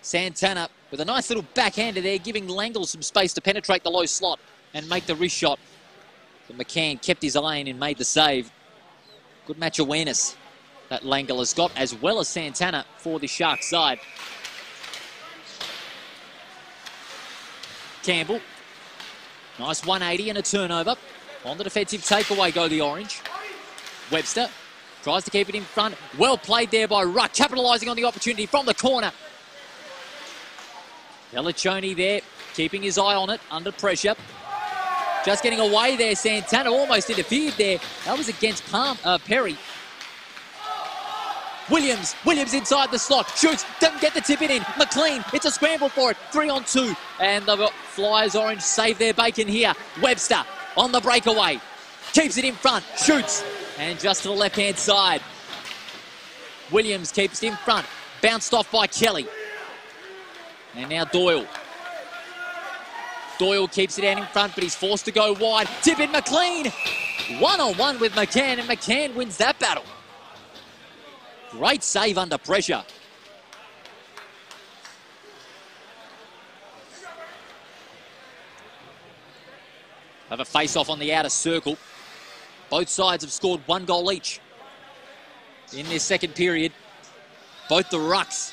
Santana with a nice little backhander there, giving Langle some space to penetrate the low slot and make the wrist shot. But McCann kept his eye in and made the save. Good match awareness that Langle has got, as well as Santana for the Sharks side. Campbell, nice 180 and a turnover. On the defensive takeaway go the Orange. Webster tries to keep it in front. Well played there by Ruck, capitalising on the opportunity from the corner. Pelliccioni there, keeping his eye on it, under pressure. Just getting away there, Santana almost interfered there. That was against Palm, uh, Perry. Williams, Williams inside the slot, shoots, doesn't get the tip in. McLean, it's a scramble for it, three on two. And the Flyers Orange save their bacon here. Webster on the breakaway, keeps it in front, shoots, and just to the left-hand side. Williams keeps it in front, bounced off by Kelly. And now Doyle. Doyle keeps it out in front, but he's forced to go wide. Tip in McLean. One on one with McCann, and McCann wins that battle. Great save under pressure. Have a face-off on the outer circle. Both sides have scored one goal each in this second period. Both the Rucks,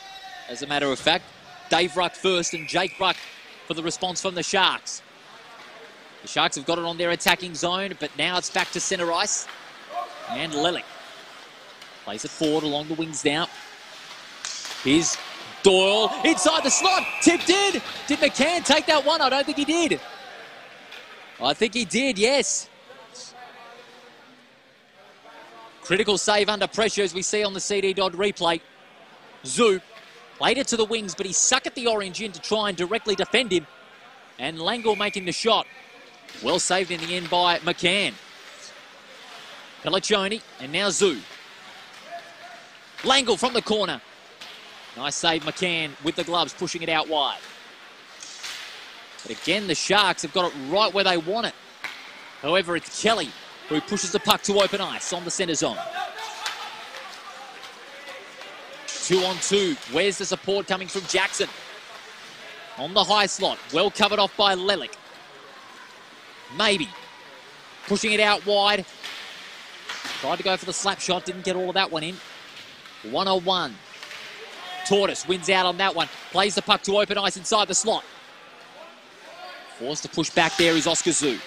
as a matter of fact. Dave Ruck first and Jake Ruck for the response from the Sharks. The Sharks have got it on their attacking zone, but now it's back to centre ice. And Lelick plays it forward along the wings now. Here's Doyle inside the slot, tipped in. Did McCann take that one? I don't think he did. I think he did, yes. Critical save under pressure as we see on the CD Dodd replay. Zoo played it to the wings, but he suck at the orange in to try and directly defend him. And Langle making the shot. Well saved in the end by McCann. Pelliccioni and now Zoo. Langle from the corner. Nice save, McCann with the gloves, pushing it out wide. But again, the Sharks have got it right where they want it. However, it's Kelly who pushes the puck to open ice on the centre zone. Two on two. Where's the support coming from Jackson? On the high slot. Well covered off by Lelick. Maybe. Pushing it out wide. Tried to go for the slap shot. Didn't get all of that one in. 101. Tortoise wins out on that one. Plays the puck to open ice inside the slot. Forced to push back there is Oscar Zoo.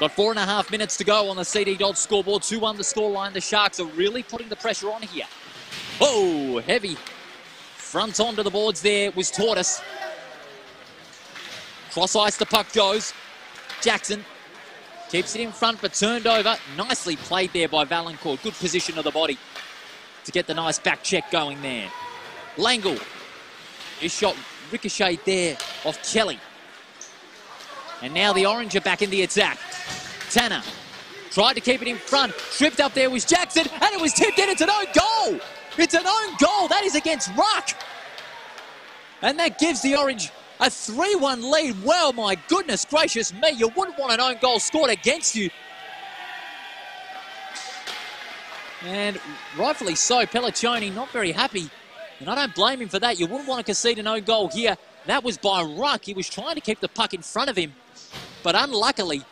Got four and a half minutes to go on the CD Dodd scoreboard. 2 1 the scoreline. The Sharks are really putting the pressure on here. Oh, heavy. Front onto the boards there was Tortoise. Cross ice, the puck goes. Jackson keeps it in front, but turned over. Nicely played there by Vaillancourt. Good position of the body to get the nice back check going there. Langle. His shot ricocheted there off Kelly. And now the Orange are back in the attack. Tanner tried to keep it in front. Tripped up there was Jackson, and it was tipped in. It's an own goal. It's an own goal. That is against Ruck. And that gives the Orange a 3 1 lead. Well, my goodness gracious me, you wouldn't want an own goal scored against you. And rightfully so, Pelliccioni not very happy. And I don't blame him for that. You wouldn't want to concede an own goal here. That was by Ruck. He was trying to keep the puck in front of him. But unluckily,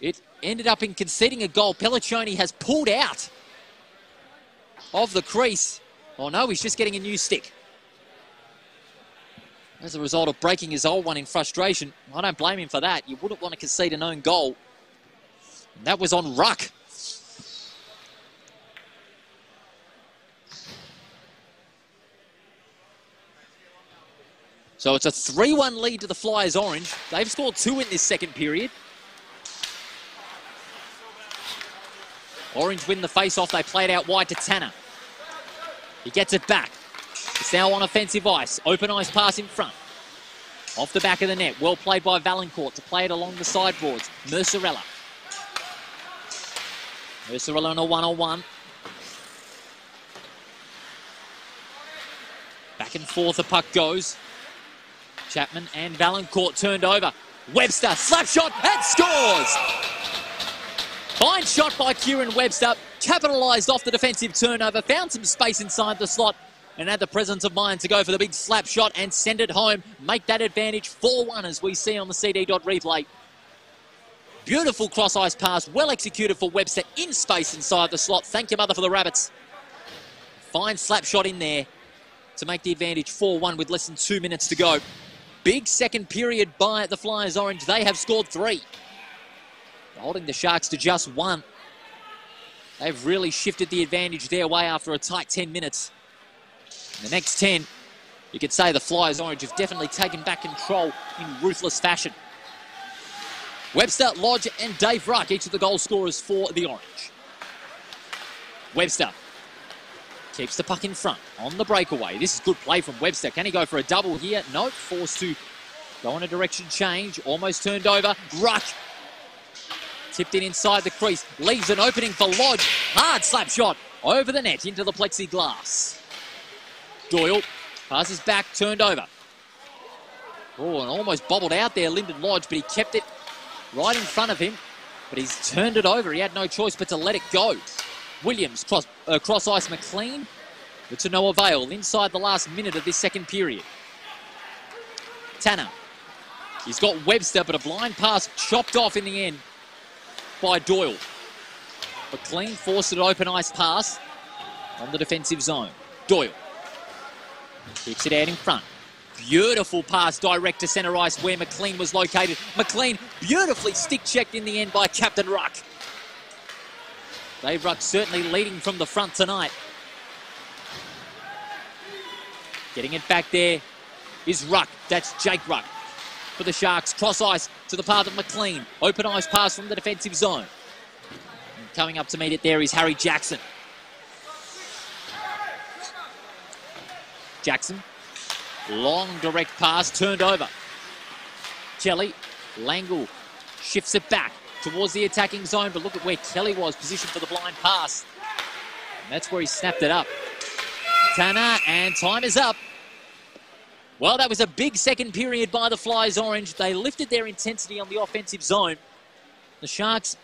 it ended up in conceding a goal. Pelliccioni has pulled out of the crease. Oh no, he's just getting a new stick as a result of breaking his old one in frustration. I don't blame him for that. You wouldn't want to concede an own goal. And that was on Ruck. So it's a 3-1 lead to the Flyers Orange. They've scored two in this second period. Orange win the face-off. They play it out wide to Tanner. He gets it back. It's now on offensive ice. Open ice pass in front. Off the back of the net. Well played by Vaillancourt to play it along the sideboards. Mercerella. Mercerella on a one-on-one. Back and forth the puck goes. Chapman and Vaillancourt turned over. Webster, slap shot and scores! Fine shot by Kieran Webster. Capitalised off the defensive turnover. Found some space inside the slot and had the presence of mind to go for the big slap shot and send it home. Make that advantage 4-1 as we see on the CD Dodd replay. Beautiful cross ice pass, well executed for Webster in space inside the slot. Thank you, mother, for the Rabbits. Fine slap shot in there to make the advantage 4-1 with less than two minutes to go. Big second period by the Flyers Orange. They have scored three. Holding the Sharks to just one. They've really shifted the advantage their way after a tight 10 minutes. In the next 10, you could say the Flyers Orange have definitely taken back control in ruthless fashion. Webster, Lodge and Dave Ruck, each of the goal scorers for the Orange. Webster keeps the puck in front on the breakaway. This is good play from Webster. Can he go for a double here? No, forced to go on a direction change. Almost turned over. Ruck tipped in inside the crease. Leaves an opening for Lodge. Hard slap shot over the net into the plexiglass. Doyle passes back, turned over. Oh, and almost bobbled out there, Lyndon Lodge, but he kept it right in front of him. But he's turned it over. He had no choice but to let it go. Williams cross, uh, cross ice McLean, but to no avail inside the last minute of this second period. Tanner. He's got Webster, but a blind pass chopped off in the end by Doyle. McLean forced an open ice pass on the defensive zone. Doyle Keeps it out in front. Beautiful pass direct to centre ice where McLean was located. McLean beautifully stick checked in the end by Captain Ruck. Dave Ruck certainly leading from the front tonight. Getting it back there is Ruck. That's Jake Ruck for the Sharks. Cross ice to the path of McLean. Open ice pass from the defensive zone. And coming up to meet it there is Harry Jackson. Jackson. Long direct pass turned over. Kelly, Langle shifts it back towards the attacking zone, but look at where Kelly was positioned for the blind pass. And that's where he snapped it up. Tanner, and time is up. Well, that was a big second period by the Flyers Orange. They lifted their intensity on the offensive zone. The Sharks,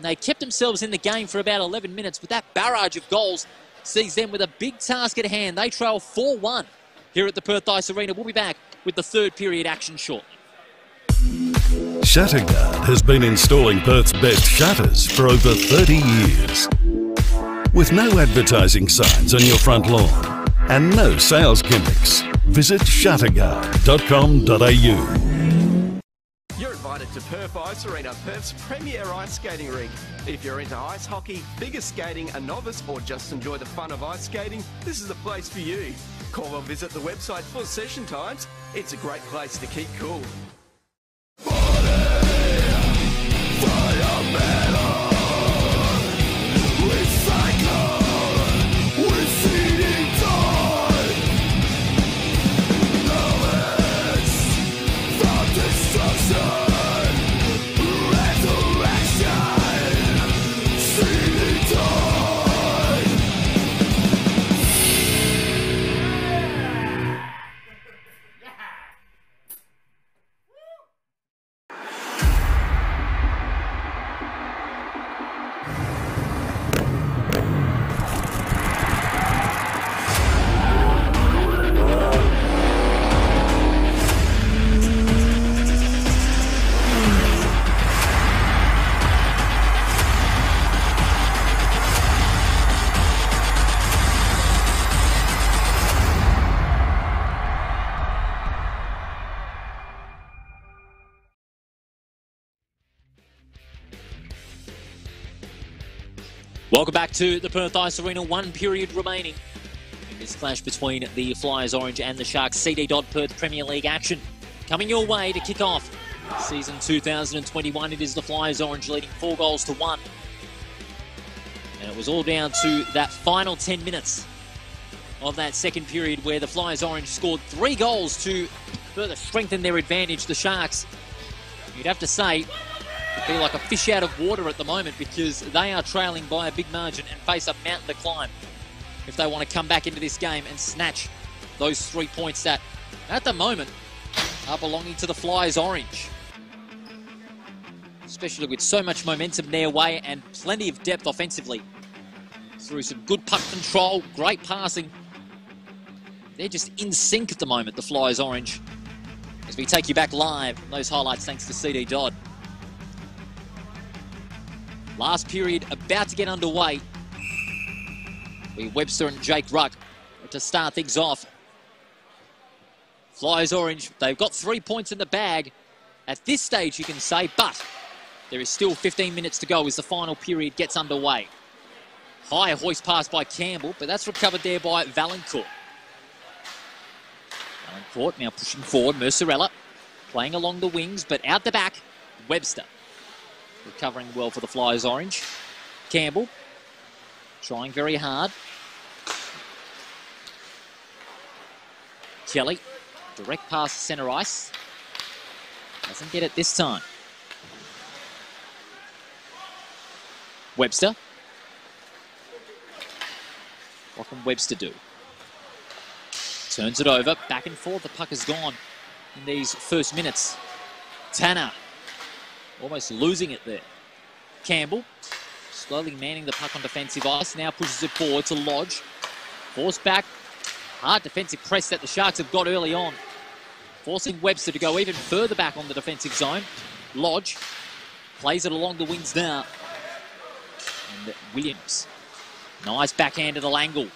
they kept themselves in the game for about 11 minutes, but that barrage of goals sees them with a big task at hand. They trail 4-1 here at the Perth Ice Arena. We'll be back with the third period action shortly. Shutterguard has been installing Perth's best shutters for over 30 years. With no advertising signs on your front lawn and no sales gimmicks, visit shutterguard.com.au You're invited to Perth Ice Arena, Perth's premier ice skating rink. If you're into ice hockey, figure skating, a novice, or just enjoy the fun of ice skating, this is the place for you. Call or visit the website for session times. It's a great place to keep cool. Welcome to the Perth Ice Arena. One period remaining in this clash between the Flyers Orange and the Sharks. CD Dodd Perth Premier League action coming your way to kick off season 2021. It is the Flyers Orange leading four goals to one. And it was all down to that final 10 minutes of that second period where the Flyers Orange scored three goals to further strengthen their advantage. The Sharks, you'd have to say, be like a fish out of water at the moment because they are trailing by a big margin and face a mountain to climb if they want to come back into this game and snatch those three points that, at the moment, are belonging to the Flyers Orange. Especially with so much momentum their way and plenty of depth offensively. Through some good puck control, great passing. They're just in sync at the moment, the Flyers Orange. As we take you back live, those highlights thanks to CD Dodd. Last period about to get underway. We Webster and Jake Ruck to start things off. Flyers Orange, they've got three points in the bag at this stage, you can say, but there is still 15 minutes to go as the final period gets underway. High hoist pass by Campbell, but that's recovered there by Vaillancourt. Vaillancourt now pushing forward. Mercerella playing along the wings, but out the back, Webster. Recovering well for the Flyers orange. Campbell trying very hard. Kelly, direct pass to centre ice. Doesn't get it this time. Webster. What can Webster do? Turns it over, back and forth. The puck is gone in these first minutes. Tanner almost losing it there. Campbell slowly manning the puck on defensive ice. Now pushes it forward to Lodge. Force back. Hard defensive press that the Sharks have got early on. Forcing Webster to go even further back on the defensive zone. Lodge plays it along the wings now. And Williams. Nice backhand to the Langle.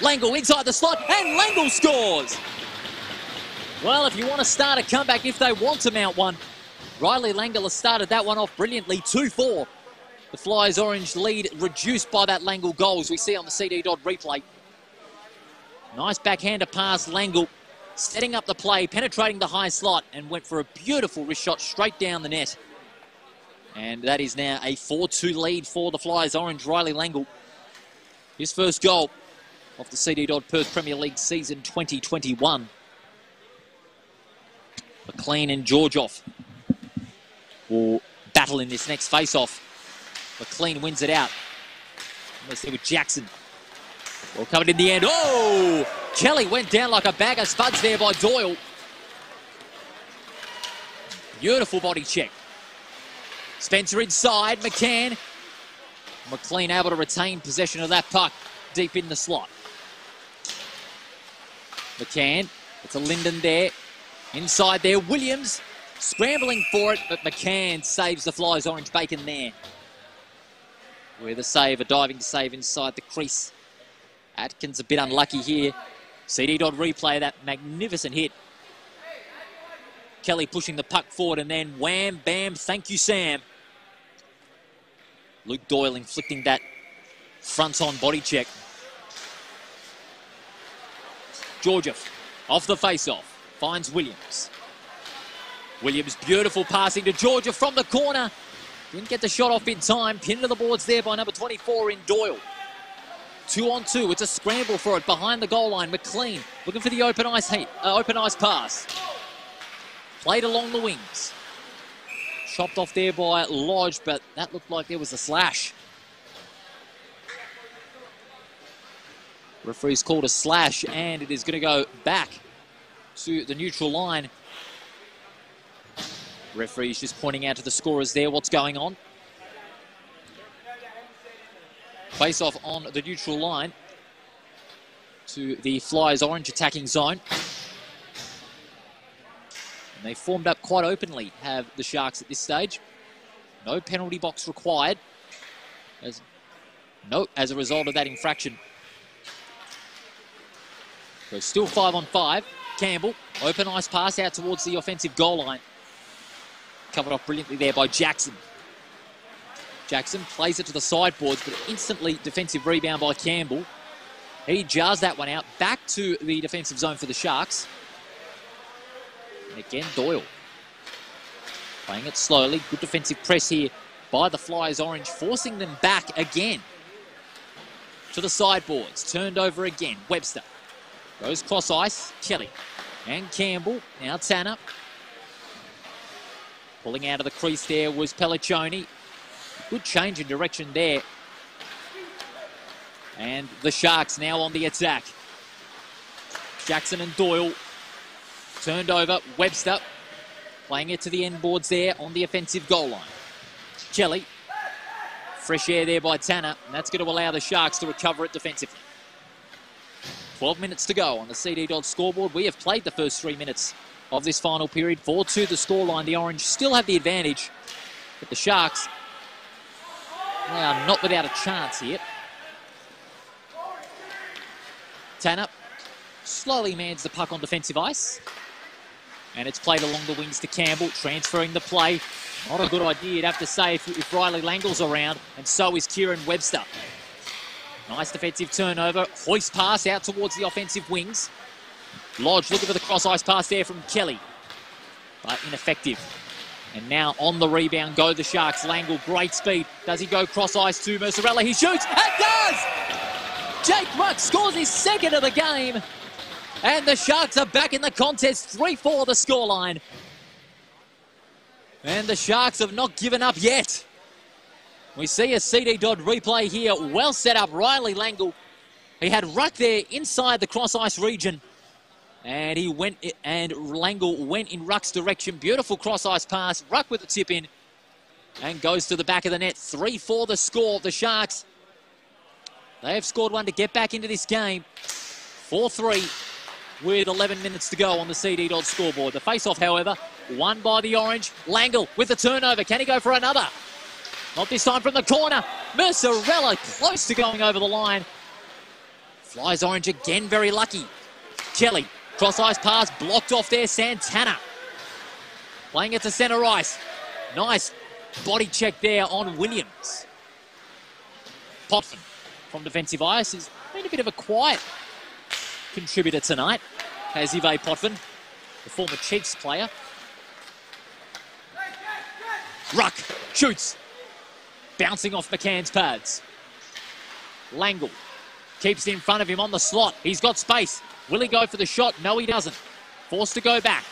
Langle inside the slot, and Langle scores! Well, if you want to start a comeback, if they want to mount one, Riley Langler started that one off brilliantly, 2-4. The Flyers orange lead reduced by that Langle goal as we see on the CD Dodd replay. Nice backhander pass, Langle setting up the play, penetrating the high slot and went for a beautiful wrist shot straight down the net. And that is now a 4-2 lead for the Flyers orange, Riley Langle. His first goal of the CD Dodd Perth Premier League season 2021. McLean and Georgiev will battle in this next face-off. McLean wins it out. Let's see with Jackson. Well covered in the end. Oh! Kelly went down like a bag of spuds there by Doyle. Beautiful body check. Spencer inside. McCann. McLean able to retain possession of that puck deep in the slot. McCann. It's a Linden there. Inside there. Williams Scrambling for it, but McCann saves the Flyers orange bacon there. With a save, a diving save inside the crease. Atkins a bit unlucky here. CD Dodd replay that magnificent hit. Kelly pushing the puck forward and then wham, bam, thank you, Sam. Luke Doyle inflicting that front on body check. Georgiev off the face off finds Williams. Williams beautiful passing to Georgiev from the corner. Didn't get the shot off in time. Pinned to the boards there by number 24 in Doyle. Two on two. It's a scramble for it behind the goal line. McLean looking for the open ice heat, uh, open ice pass. Played along the wings. Chopped off there by Lodge, but that looked like there was a slash. Referee's called a slash, and it is going to go back to the neutral line. Referee's just pointing out to the scorers there what's going on. Face off on the neutral line to the Flyers orange attacking zone. And they formed up quite openly, have the Sharks at this stage. No penalty box required. As, no, as a result of that infraction. So still five on five. Campbell, open ice pass out towards the offensive goal line. Covered off brilliantly there by Jackson. Jackson plays it to the sideboards, but instantly defensive rebound by Campbell. He jars that one out back to the defensive zone for the Sharks. And again, Doyle. Playing it slowly. Good defensive press here by the Flyers Orange, forcing them back again to the sideboards. Turned over again. Webster goes cross ice. Kelly and Campbell. Now Tanner. Pulling out of the crease there was Pelliccioni. Good change in direction there. And the Sharks now on the attack. Jackson and Doyle turned over. Webster playing it to the end boards there on the offensive goal line. Kelly. Fresh air there by Tanner. And that's going to allow the Sharks to recover it defensively. 12 minutes to go on the CD Dodd scoreboard. We have played the first three minutes of this final period. 4-2 the scoreline. The Orange still have the advantage. But the Sharks are not without a chance here. Tanner slowly mans the puck on defensive ice. And it's played along the wings to Campbell, transferring the play. Not a good idea, you'd have to say, if, if Riley Langle's around, and so is Kieran Webster. Nice defensive turnover. Hoist pass out towards the offensive wings. Lodge looking for the cross ice pass there from Kelly. But ineffective. And now on the rebound go the Sharks. Langle, great speed. Does he go cross ice to Mercerella? He shoots. It does! Jake Ruck scores his second of the game. And the Sharks are back in the contest. 3-4 the scoreline. And the Sharks have not given up yet. We see a CD Dodd replay here. Well set up. Riley Langle. He had Ruck there inside the cross ice region. And he went, and Langle went in Ruck's direction. Beautiful cross ice pass. Ruck with the tip in. And goes to the back of the net. 3 4 the score. Of the Sharks. They have scored one to get back into this game. 4 3 with 11 minutes to go on the CD Dodd scoreboard. The face off, however, won by the Orange. Langle with the turnover. Can he go for another? Not this time from the corner. Mercerella close to going over the line. Flies Orange again, very lucky. Kelly, cross ice pass, blocked off there. Santana playing it to centre ice. Nice body check there on Williams. Potvin from defensive ice has been a bit of a quiet contributor tonight. Has Ive Potvin, the former Chiefs player. Ruck shoots, bouncing off McCann's pads. Langle keeps it in front of him on the slot. He's got space. Will he go for the shot? No, he doesn't. Forced to go back.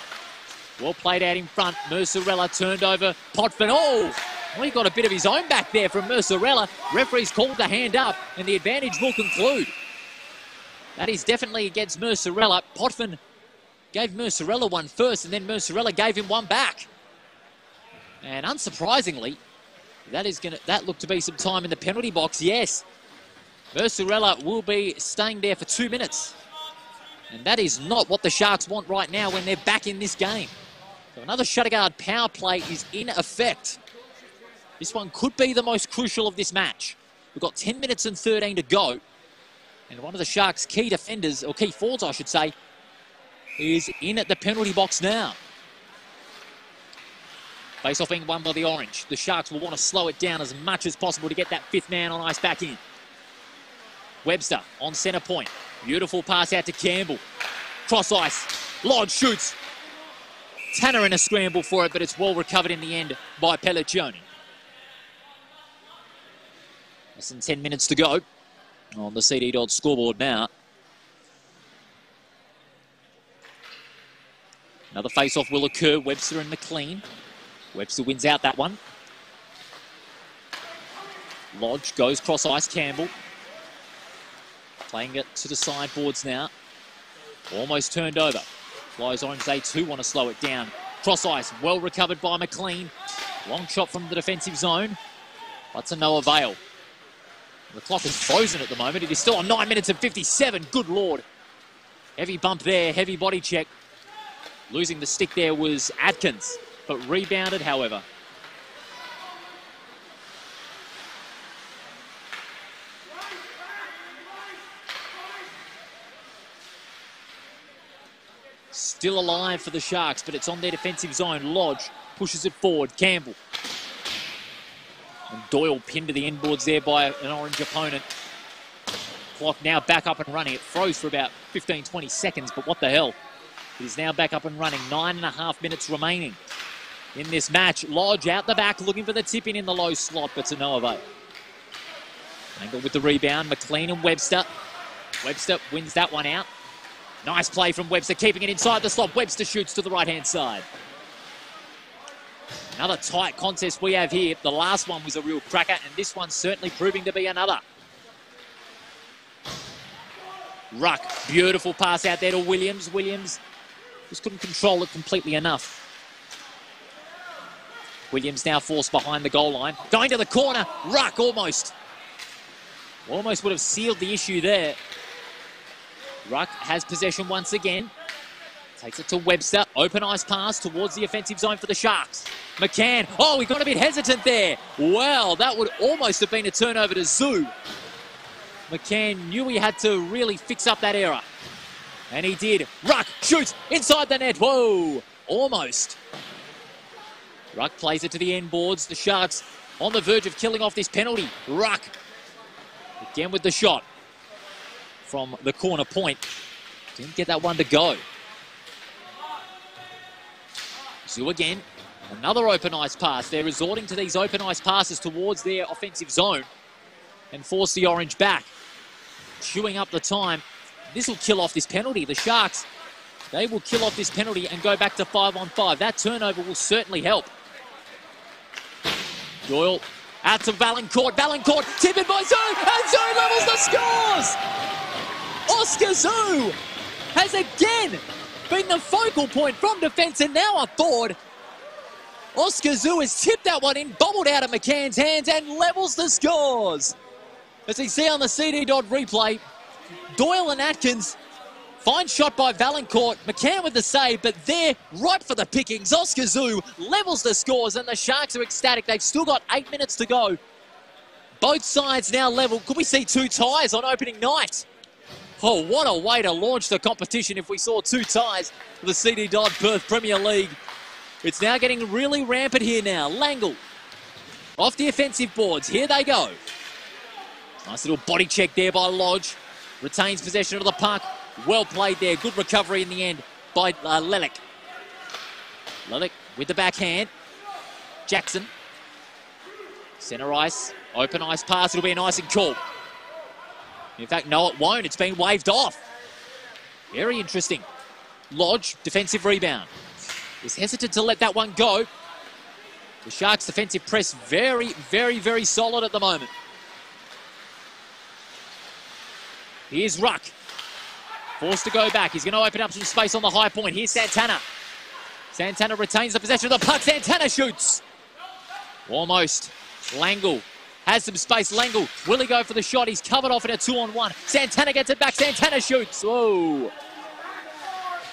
Well played out in front. Mercerella turned over. Potvin. Oh! Well, he got a bit of his own back there from Mercerella. Referee's called the hand up, and the advantage will conclude. That is definitely against Mercerella. Potvin gave Mercerella one first, and then Mercerella gave him one back. And unsurprisingly, that is to that looked to be some time in the penalty box. Yes, Mercerella will be staying there for two minutes. And that is not what the Sharks want right now when they're back in this game. So another Shutterguard power play is in effect. This one could be the most crucial of this match. We've got 10 minutes and 13 to go. And one of the Sharks' key defenders, or key forwards, I should say, is in at the penalty box now. Face off being won by the Orange. The Sharks will want to slow it down as much as possible to get that fifth man on ice back in. Webster on centre point. Beautiful pass out to Campbell. Cross ice. Lodge shoots. Tanner in a scramble for it, but it's well recovered in the end by Pelliccioni. Less than 10 minutes to go on the CD Dodd scoreboard now. Another face-off will occur. Webster and McLean. Webster wins out that one. Lodge goes cross ice. Campbell playing it to the sideboards now. Almost turned over. Flyers Orange, they too want to slow it down. Cross ice, well recovered by McLean. Long shot from the defensive zone, but to no avail. The clock is frozen at the moment. It is still on 9 minutes and 57. Good lord. Heavy bump there, heavy body check. Losing the stick there was Atkins, but rebounded, however. Still alive for the Sharks, but it's on their defensive zone. Lodge pushes it forward. Campbell. And Doyle pinned to the inboards there by an orange opponent. Clock now back up and running. It froze for about 15, 20 seconds, but what the hell? It is now back up and running. Nine and a half minutes remaining in this match. Lodge out the back looking for the tip in in the low slot, but to no avail. Angle with the rebound. McLean and Webster. Webster wins that one out. Nice play from Webster, keeping it inside the slot. Webster shoots to the right-hand side. Another tight contest we have here. The last one was a real cracker, and this one's certainly proving to be another. Ruck, beautiful pass out there to Williams. Williams just couldn't control it completely enough. Williams now forced behind the goal line. Going to the corner. Ruck almost. Almost would have sealed the issue there. Ruck has possession once again. Takes it to Webster. Open ice pass towards the offensive zone for the Sharks. McCann. Oh, he got a bit hesitant there. Well, that would almost have been a turnover to Zoo. McCann knew he had to really fix up that error. And he did. Ruck shoots inside the net. Whoa, almost. Ruck plays it to the end boards. The Sharks on the verge of killing off this penalty. Ruck again with the shot from the corner point. Didn't get that one to go. Zoo again. Another open ice pass. They're resorting to these open ice passes towards their offensive zone and force the Orange back. Chewing up the time. This will kill off this penalty. The Sharks, they will kill off this penalty and go back to 5 on 5. That turnover will certainly help. Doyle out to Vaillancourt. Vaillancourt tipped by Zoo, and Zoo levels the scores! Oscar Zoo has again been the focal point from defence, and now I thought Oscar Zoo has tipped that one in, bobbled out of McCann's hands, and levels the scores. As you see on the CD Dodd replay, Doyle and Atkins Fine shot by Vaillancourt. McCann with the save, but there, right for the pickings. Oscar Zoo levels the scores, and the Sharks are ecstatic. They've still got eight minutes to go. Both sides now level. Could we see two ties on opening night? Oh, what a way to launch the competition if we saw two ties for the CD Dodd Perth Premier League. It's now getting really rampant here now. Langle off the offensive boards. Here they go. Nice little body check there by Lodge. Retains possession of the puck. Well played there. Good recovery in the end by uh. Lelick with the backhand. Jackson. Centre ice. Open ice pass. It'll be a nice and cool. In fact, no, it won't. It's been waved off. Very interesting. Lodge, defensive rebound. Is hesitant to let that one go. The Sharks' defensive press very, very, very solid at the moment. Here's Ruck. Forced to go back. He's going to open up some space on the high point. Here's Santana. Santana retains the possession of the puck. Santana shoots. Almost. Langle has some space. Langle, will he go for the shot? He's covered off in a two-on-one. Santana gets it back. Santana shoots. Whoa.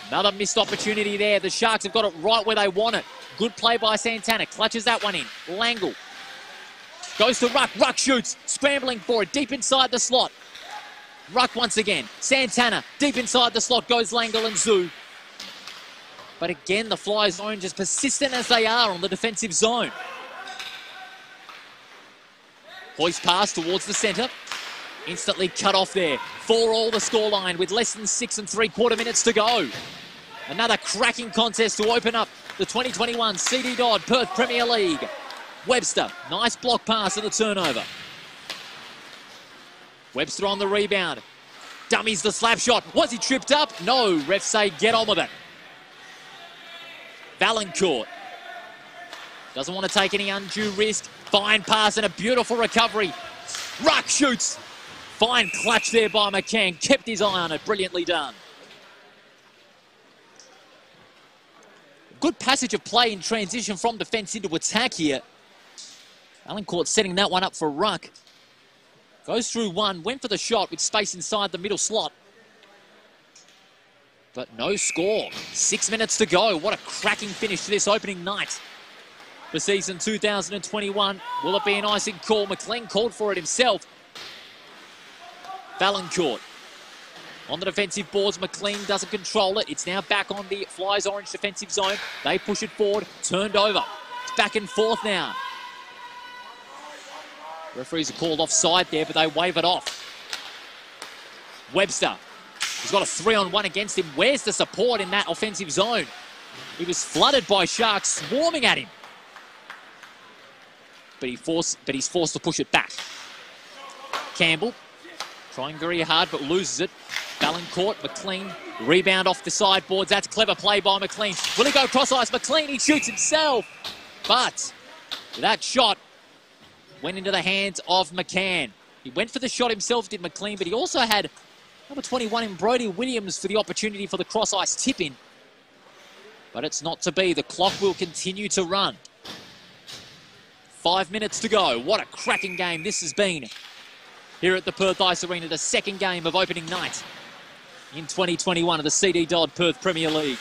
Another missed opportunity there. The Sharks have got it right where they want it. Good play by Santana. Clutches that one in. Langle goes to Ruck. Ruck shoots. Scrambling for it. Deep inside the slot. Ruck once again. Santana deep inside the slot goes Langle and Zoo. But again, the Flyers orange as persistent as they are on the defensive zone. Hoist pass towards the centre. Instantly cut off there. For all the scoreline with less than six and three quarter minutes to go. Another cracking contest to open up the 2021 CD Dodd Perth Premier League. Webster, nice block pass at the turnover. Webster on the rebound. Dummies the slap shot. Was he tripped up? No. Refs say get on with it. Vaillancourt. Doesn't want to take any undue risk. Fine pass and a beautiful recovery. Ruck shoots. Fine clutch there by McCann. Kept his eye on it. Brilliantly done. Good passage of play in transition from defence into attack here. Vaillancourt setting that one up for Ruck. Goes through one, went for the shot with space inside the middle slot. But no score. Six minutes to go. What a cracking finish to this opening night for season 2021. Will it be an icing call? McLean called for it himself. Vaillancourt on the defensive boards. McLean doesn't control it. It's now back on the Flyers orange defensive zone. They push it forward, turned over. It's back and forth now. Referees are called offside there, but they wave it off. Webster. He's got a three on one against him. Where's the support in that offensive zone? He was flooded by Sharks swarming at him. But, he forced, but he's forced to push it back. Campbell trying very hard but loses it. Vaillancourt, McLean, rebound off the sideboards. That's clever play by McLean. Will he go cross ice? McLean, he shoots himself. But that shot went into the hands of McCann. He went for the shot himself, did McLean, but he also had number 21 in Brody Williams for the opportunity for the cross ice tip in. But it's not to be. The clock will continue to run. Five minutes to go. What a cracking game this has been here at the Perth Ice Arena, the second game of opening night in 2021 of the CD Dodd Perth Premier League.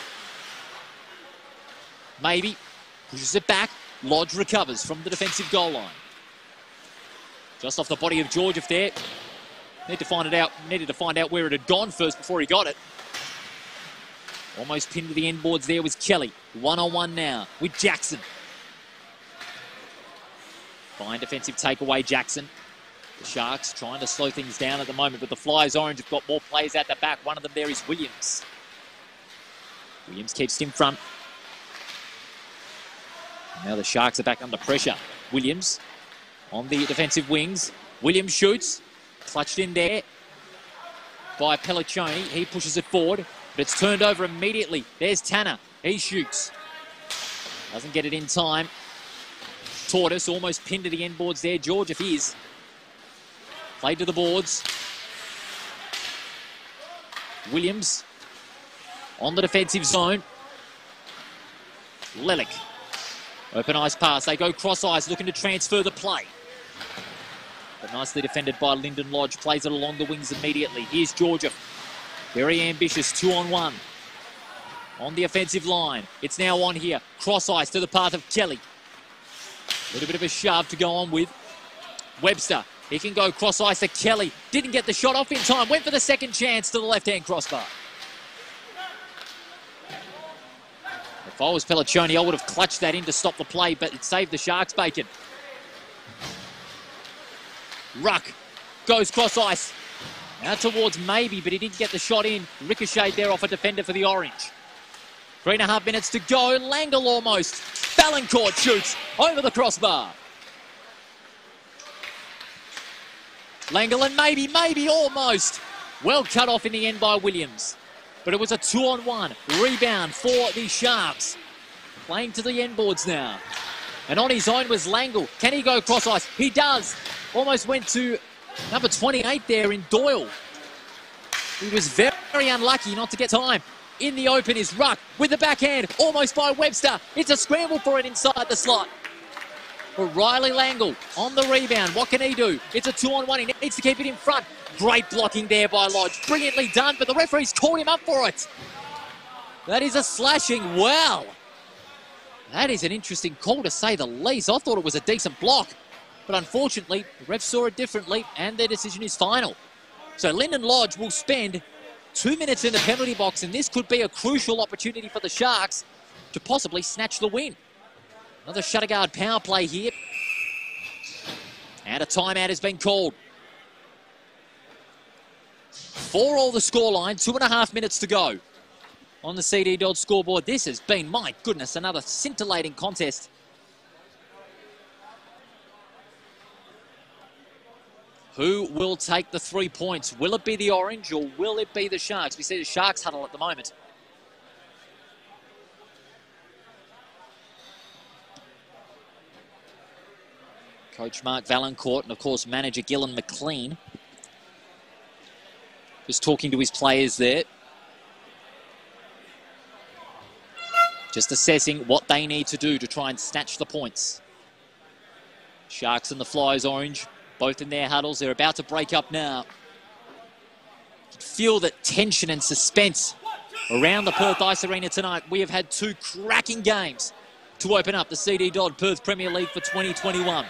Maybe pushes it back. Lodge recovers from the defensive goal line. Just off the body of Georgiev there. Need to find it out. Needed to find out where it had gone first before he got it. Almost pinned to the end boards there was Kelly. One on one now with Jackson. Fine defensive takeaway, Jackson. The Sharks trying to slow things down at the moment, but the Flyers Orange have got more players at the back. One of them there is Williams. Williams keeps it in front. Now the Sharks are back under pressure. Williams on the defensive wings. Williams shoots. Clutched in there by Pelliccioni. He pushes it forward, but it's turned over immediately. There's Tanner. He shoots. Doesn't get it in time. Tortoise almost pinned to the end boards there. George, if he is. Played to the boards. Williams on the defensive zone. Lelik. Open ice pass. They go cross ice, looking to transfer the play. But nicely defended by Lyndon Lodge. Plays it along the wings immediately. Here's Georgiev. Very ambitious. Two on one. On the offensive line. It's now on here. Cross ice to the path of Kelly. A little bit of a shove to go on with. Webster. He can go cross ice to Kelly. Didn't get the shot off in time. Went for the second chance to the left hand crossbar. If I was Pelliccioni, I would have clutched that in to stop the play, but it saved the Sharks bacon. Ruck goes cross ice. Now towards maybe, but he didn't get the shot in. Ricocheted there off a defender for the Orange. Three and a half minutes to go. Langle almost. Vaillancourt shoots over the crossbar. Langle and maybe, maybe almost. Well cut off in the end by Williams. But it was a two on one. Rebound for the Sharks. Playing to the end boards now. And on his own was Langle. Can he go cross ice? He does. Almost went to number 28 there in Doyle. He was very unlucky not to get time. In the open is Ruck with the backhand, almost by Webster. It's a scramble for it inside the slot. But Riley Langle on the rebound. What can he do? It's a two on one. He needs to keep it in front. Great blocking there by Lodge. Brilliantly done, but the referee's called him up for it. That is a slashing. Wow. That is an interesting call to say the least. I thought it was a decent block. But unfortunately, the refs saw it differently, and their decision is final. So Lyndon Lodge will spend Two minutes in the penalty box, and this could be a crucial opportunity for the Sharks to possibly snatch the win. Another Shutterguard power play here. And a timeout has been called. For all the scoreline, two and a half minutes to go on the CD Dodd scoreboard. This has been, my goodness, another scintillating contest. Who will take the three points? Will it be the Orange or will it be the Sharks? We see the Sharks huddle at the moment. Coach Mark Vaillancourt and, of course, manager Gillan McLean. Just talking to his players there. Just assessing what they need to do to try and snatch the points. Sharks and the Flyers orange, both in their huddles. They're about to break up now. Feel that tension and suspense around the Perth Ice Arena tonight. We have had two cracking games to open up the CD Dodd Perth Premier League for 2021.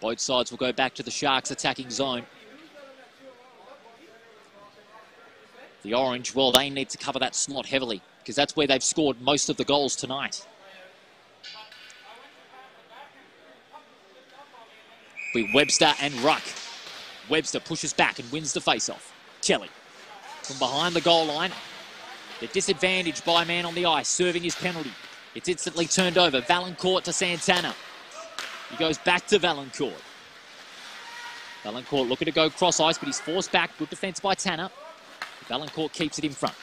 Both sides will go back to the Sharks attacking zone. The Orange, well, they need to cover that slot heavily because that's where they've scored most of the goals tonight. Be Webster and Ruck. Webster pushes back and wins the face-off. Kelly from behind the goal line. The disadvantage by man on the ice, serving his penalty. It's instantly turned over. Vaillancourt to Santana. He goes back to Vaillancourt. Vaillancourt looking to go cross ice, but he's forced back. Good defense by Tanner. Vaillancourt keeps it in front.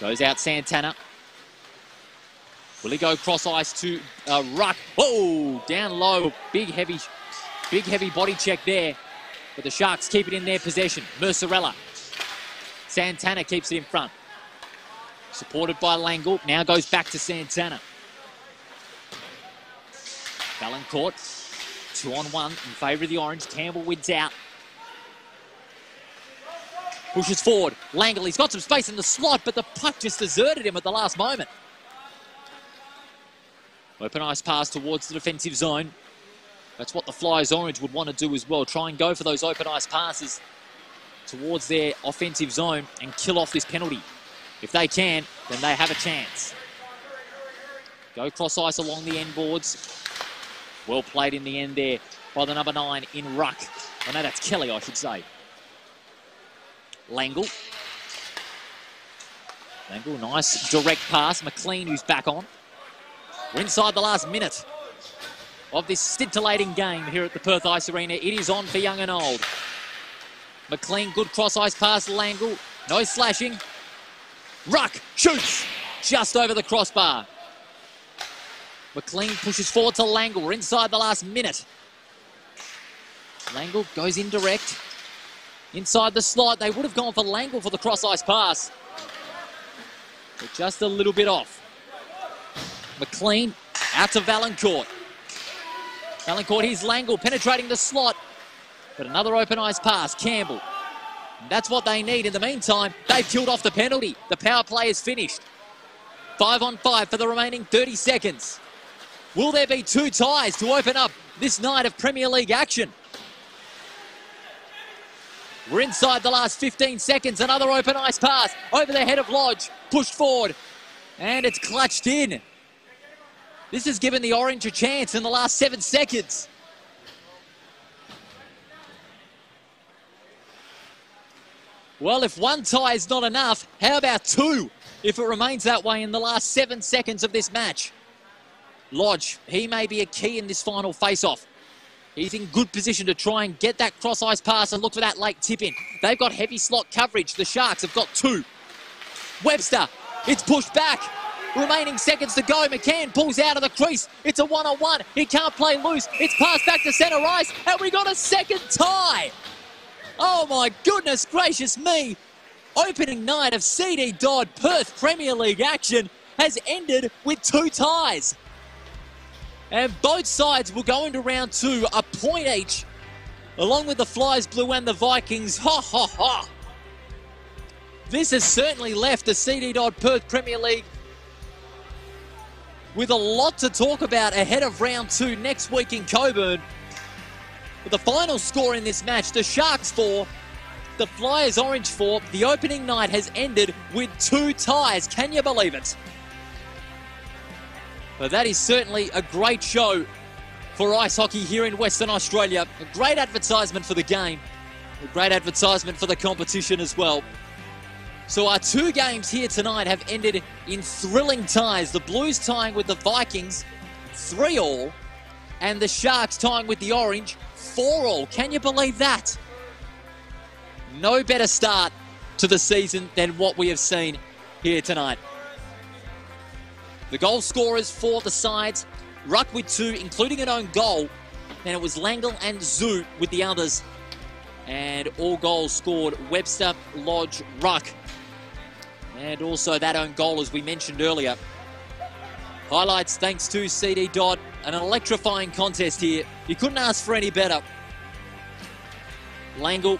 Goes out Santana. Will he go cross ice to uh, Ruck? Oh, down low. Big heavy, big heavy body check there. But the Sharks keep it in their possession. Mercerella. Santana keeps it in front. Supported by Langle. Now goes back to Santana. Vaillancourt. Two on one in favour of the Orange. Campbell wins out. Pushes forward. Langle, he's got some space in the slot, but the puck just deserted him at the last moment. Open ice pass towards the defensive zone. That's what the Flyers Orange would want to do as well. Try and go for those open ice passes towards their offensive zone and kill off this penalty. If they can, then they have a chance. Go cross ice along the end boards. Well played in the end there by the number nine in Ruck. I know that's Kelly, I should say. Langle. Langle, nice direct pass. McLean, who's back on. We're inside the last minute of this scintillating game here at the Perth Ice Arena. It is on for young and old. McLean, good cross ice pass. Langle, no slashing. Ruck shoots just over the crossbar. McLean pushes forward to Langle. We're inside the last minute. Langle goes indirect. Inside the slot, they would have gone for Langle for the cross-ice pass. But just a little bit off. McLean out to Vaillancourt. Vaillancourt, here's Langle penetrating the slot. But another open ice pass, Campbell. And that's what they need. In the meantime, they've killed off the penalty. The power play is finished. Five on five for the remaining 30 seconds. Will there be two ties to open up this night of Premier League action? We're inside the last 15 seconds. Another open ice pass over the head of Lodge. Pushed forward. And it's clutched in. This has given the Orange a chance in the last seven seconds. Well, if one tie is not enough, how about two if it remains that way in the last seven seconds of this match? Lodge, he may be a key in this final face-off. He's in good position to try and get that cross ice pass and look for that late tip in. They've got heavy slot coverage. The Sharks have got two. Webster, it's pushed back. Remaining seconds to go. McCann pulls out of the crease. It's a one on one. He can't play loose. It's passed back to centre ice, and we got a second tie. Oh my goodness gracious me. Opening night of CD Dodd Perth Premier League action has ended with two ties. And both sides will go into round two, a point each, along with the Flyers, Blue and the Vikings. Ha ha ha! This has certainly left the CD Dodd Perth Premier League with a lot to talk about ahead of round two next week in Cockburn. With the final score in this match, the Sharks 4, the Flyers Orange 4. The opening night has ended with two ties. Can you believe it? But that is certainly a great show for ice hockey here in Western Australia. A great advertisement for the game, a great advertisement for the competition as well. So our two games here tonight have ended in thrilling ties. The Blues tying with the Vikings, 3 all, and the Sharks tying with the Orange, 4 all. Can you believe that? No better start to the season than what we have seen here tonight. The goal scorers for the sides, Ruck with two, including an own goal. Then it was Langle and Zoo with the others. And all goals scored Webster, Lodge, Ruck. And also that own goal, as we mentioned earlier. Highlights thanks to CD Dodd. An electrifying contest here. You couldn't ask for any better. Langle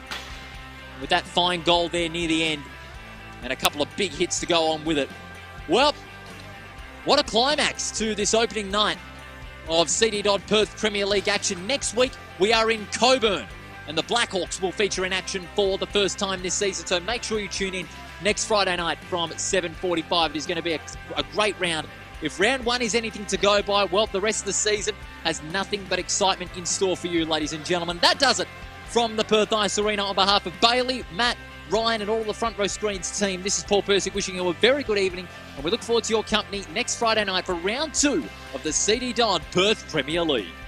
with that fine goal there near the end. And a couple of big hits to go on with it. Well, what a climax to this opening night of CD Dodd Perth Premier League action. Next week, we are in Cockburn, and the Blackhawks will feature in action for the first time this season. So make sure you tune in next Friday night from 7:45. It is going to be a, a great round. If round one is anything to go by, well, the rest of the season has nothing but excitement in store for you, ladies and gentlemen. That does it from the Perth Ice Arena on behalf of Bailey, Matt, Ryan, and all the front row screens team. This is Paul Persick wishing you a very good evening, and we look forward to your company next Friday night for round two of the CD Dodd Perth Premier League.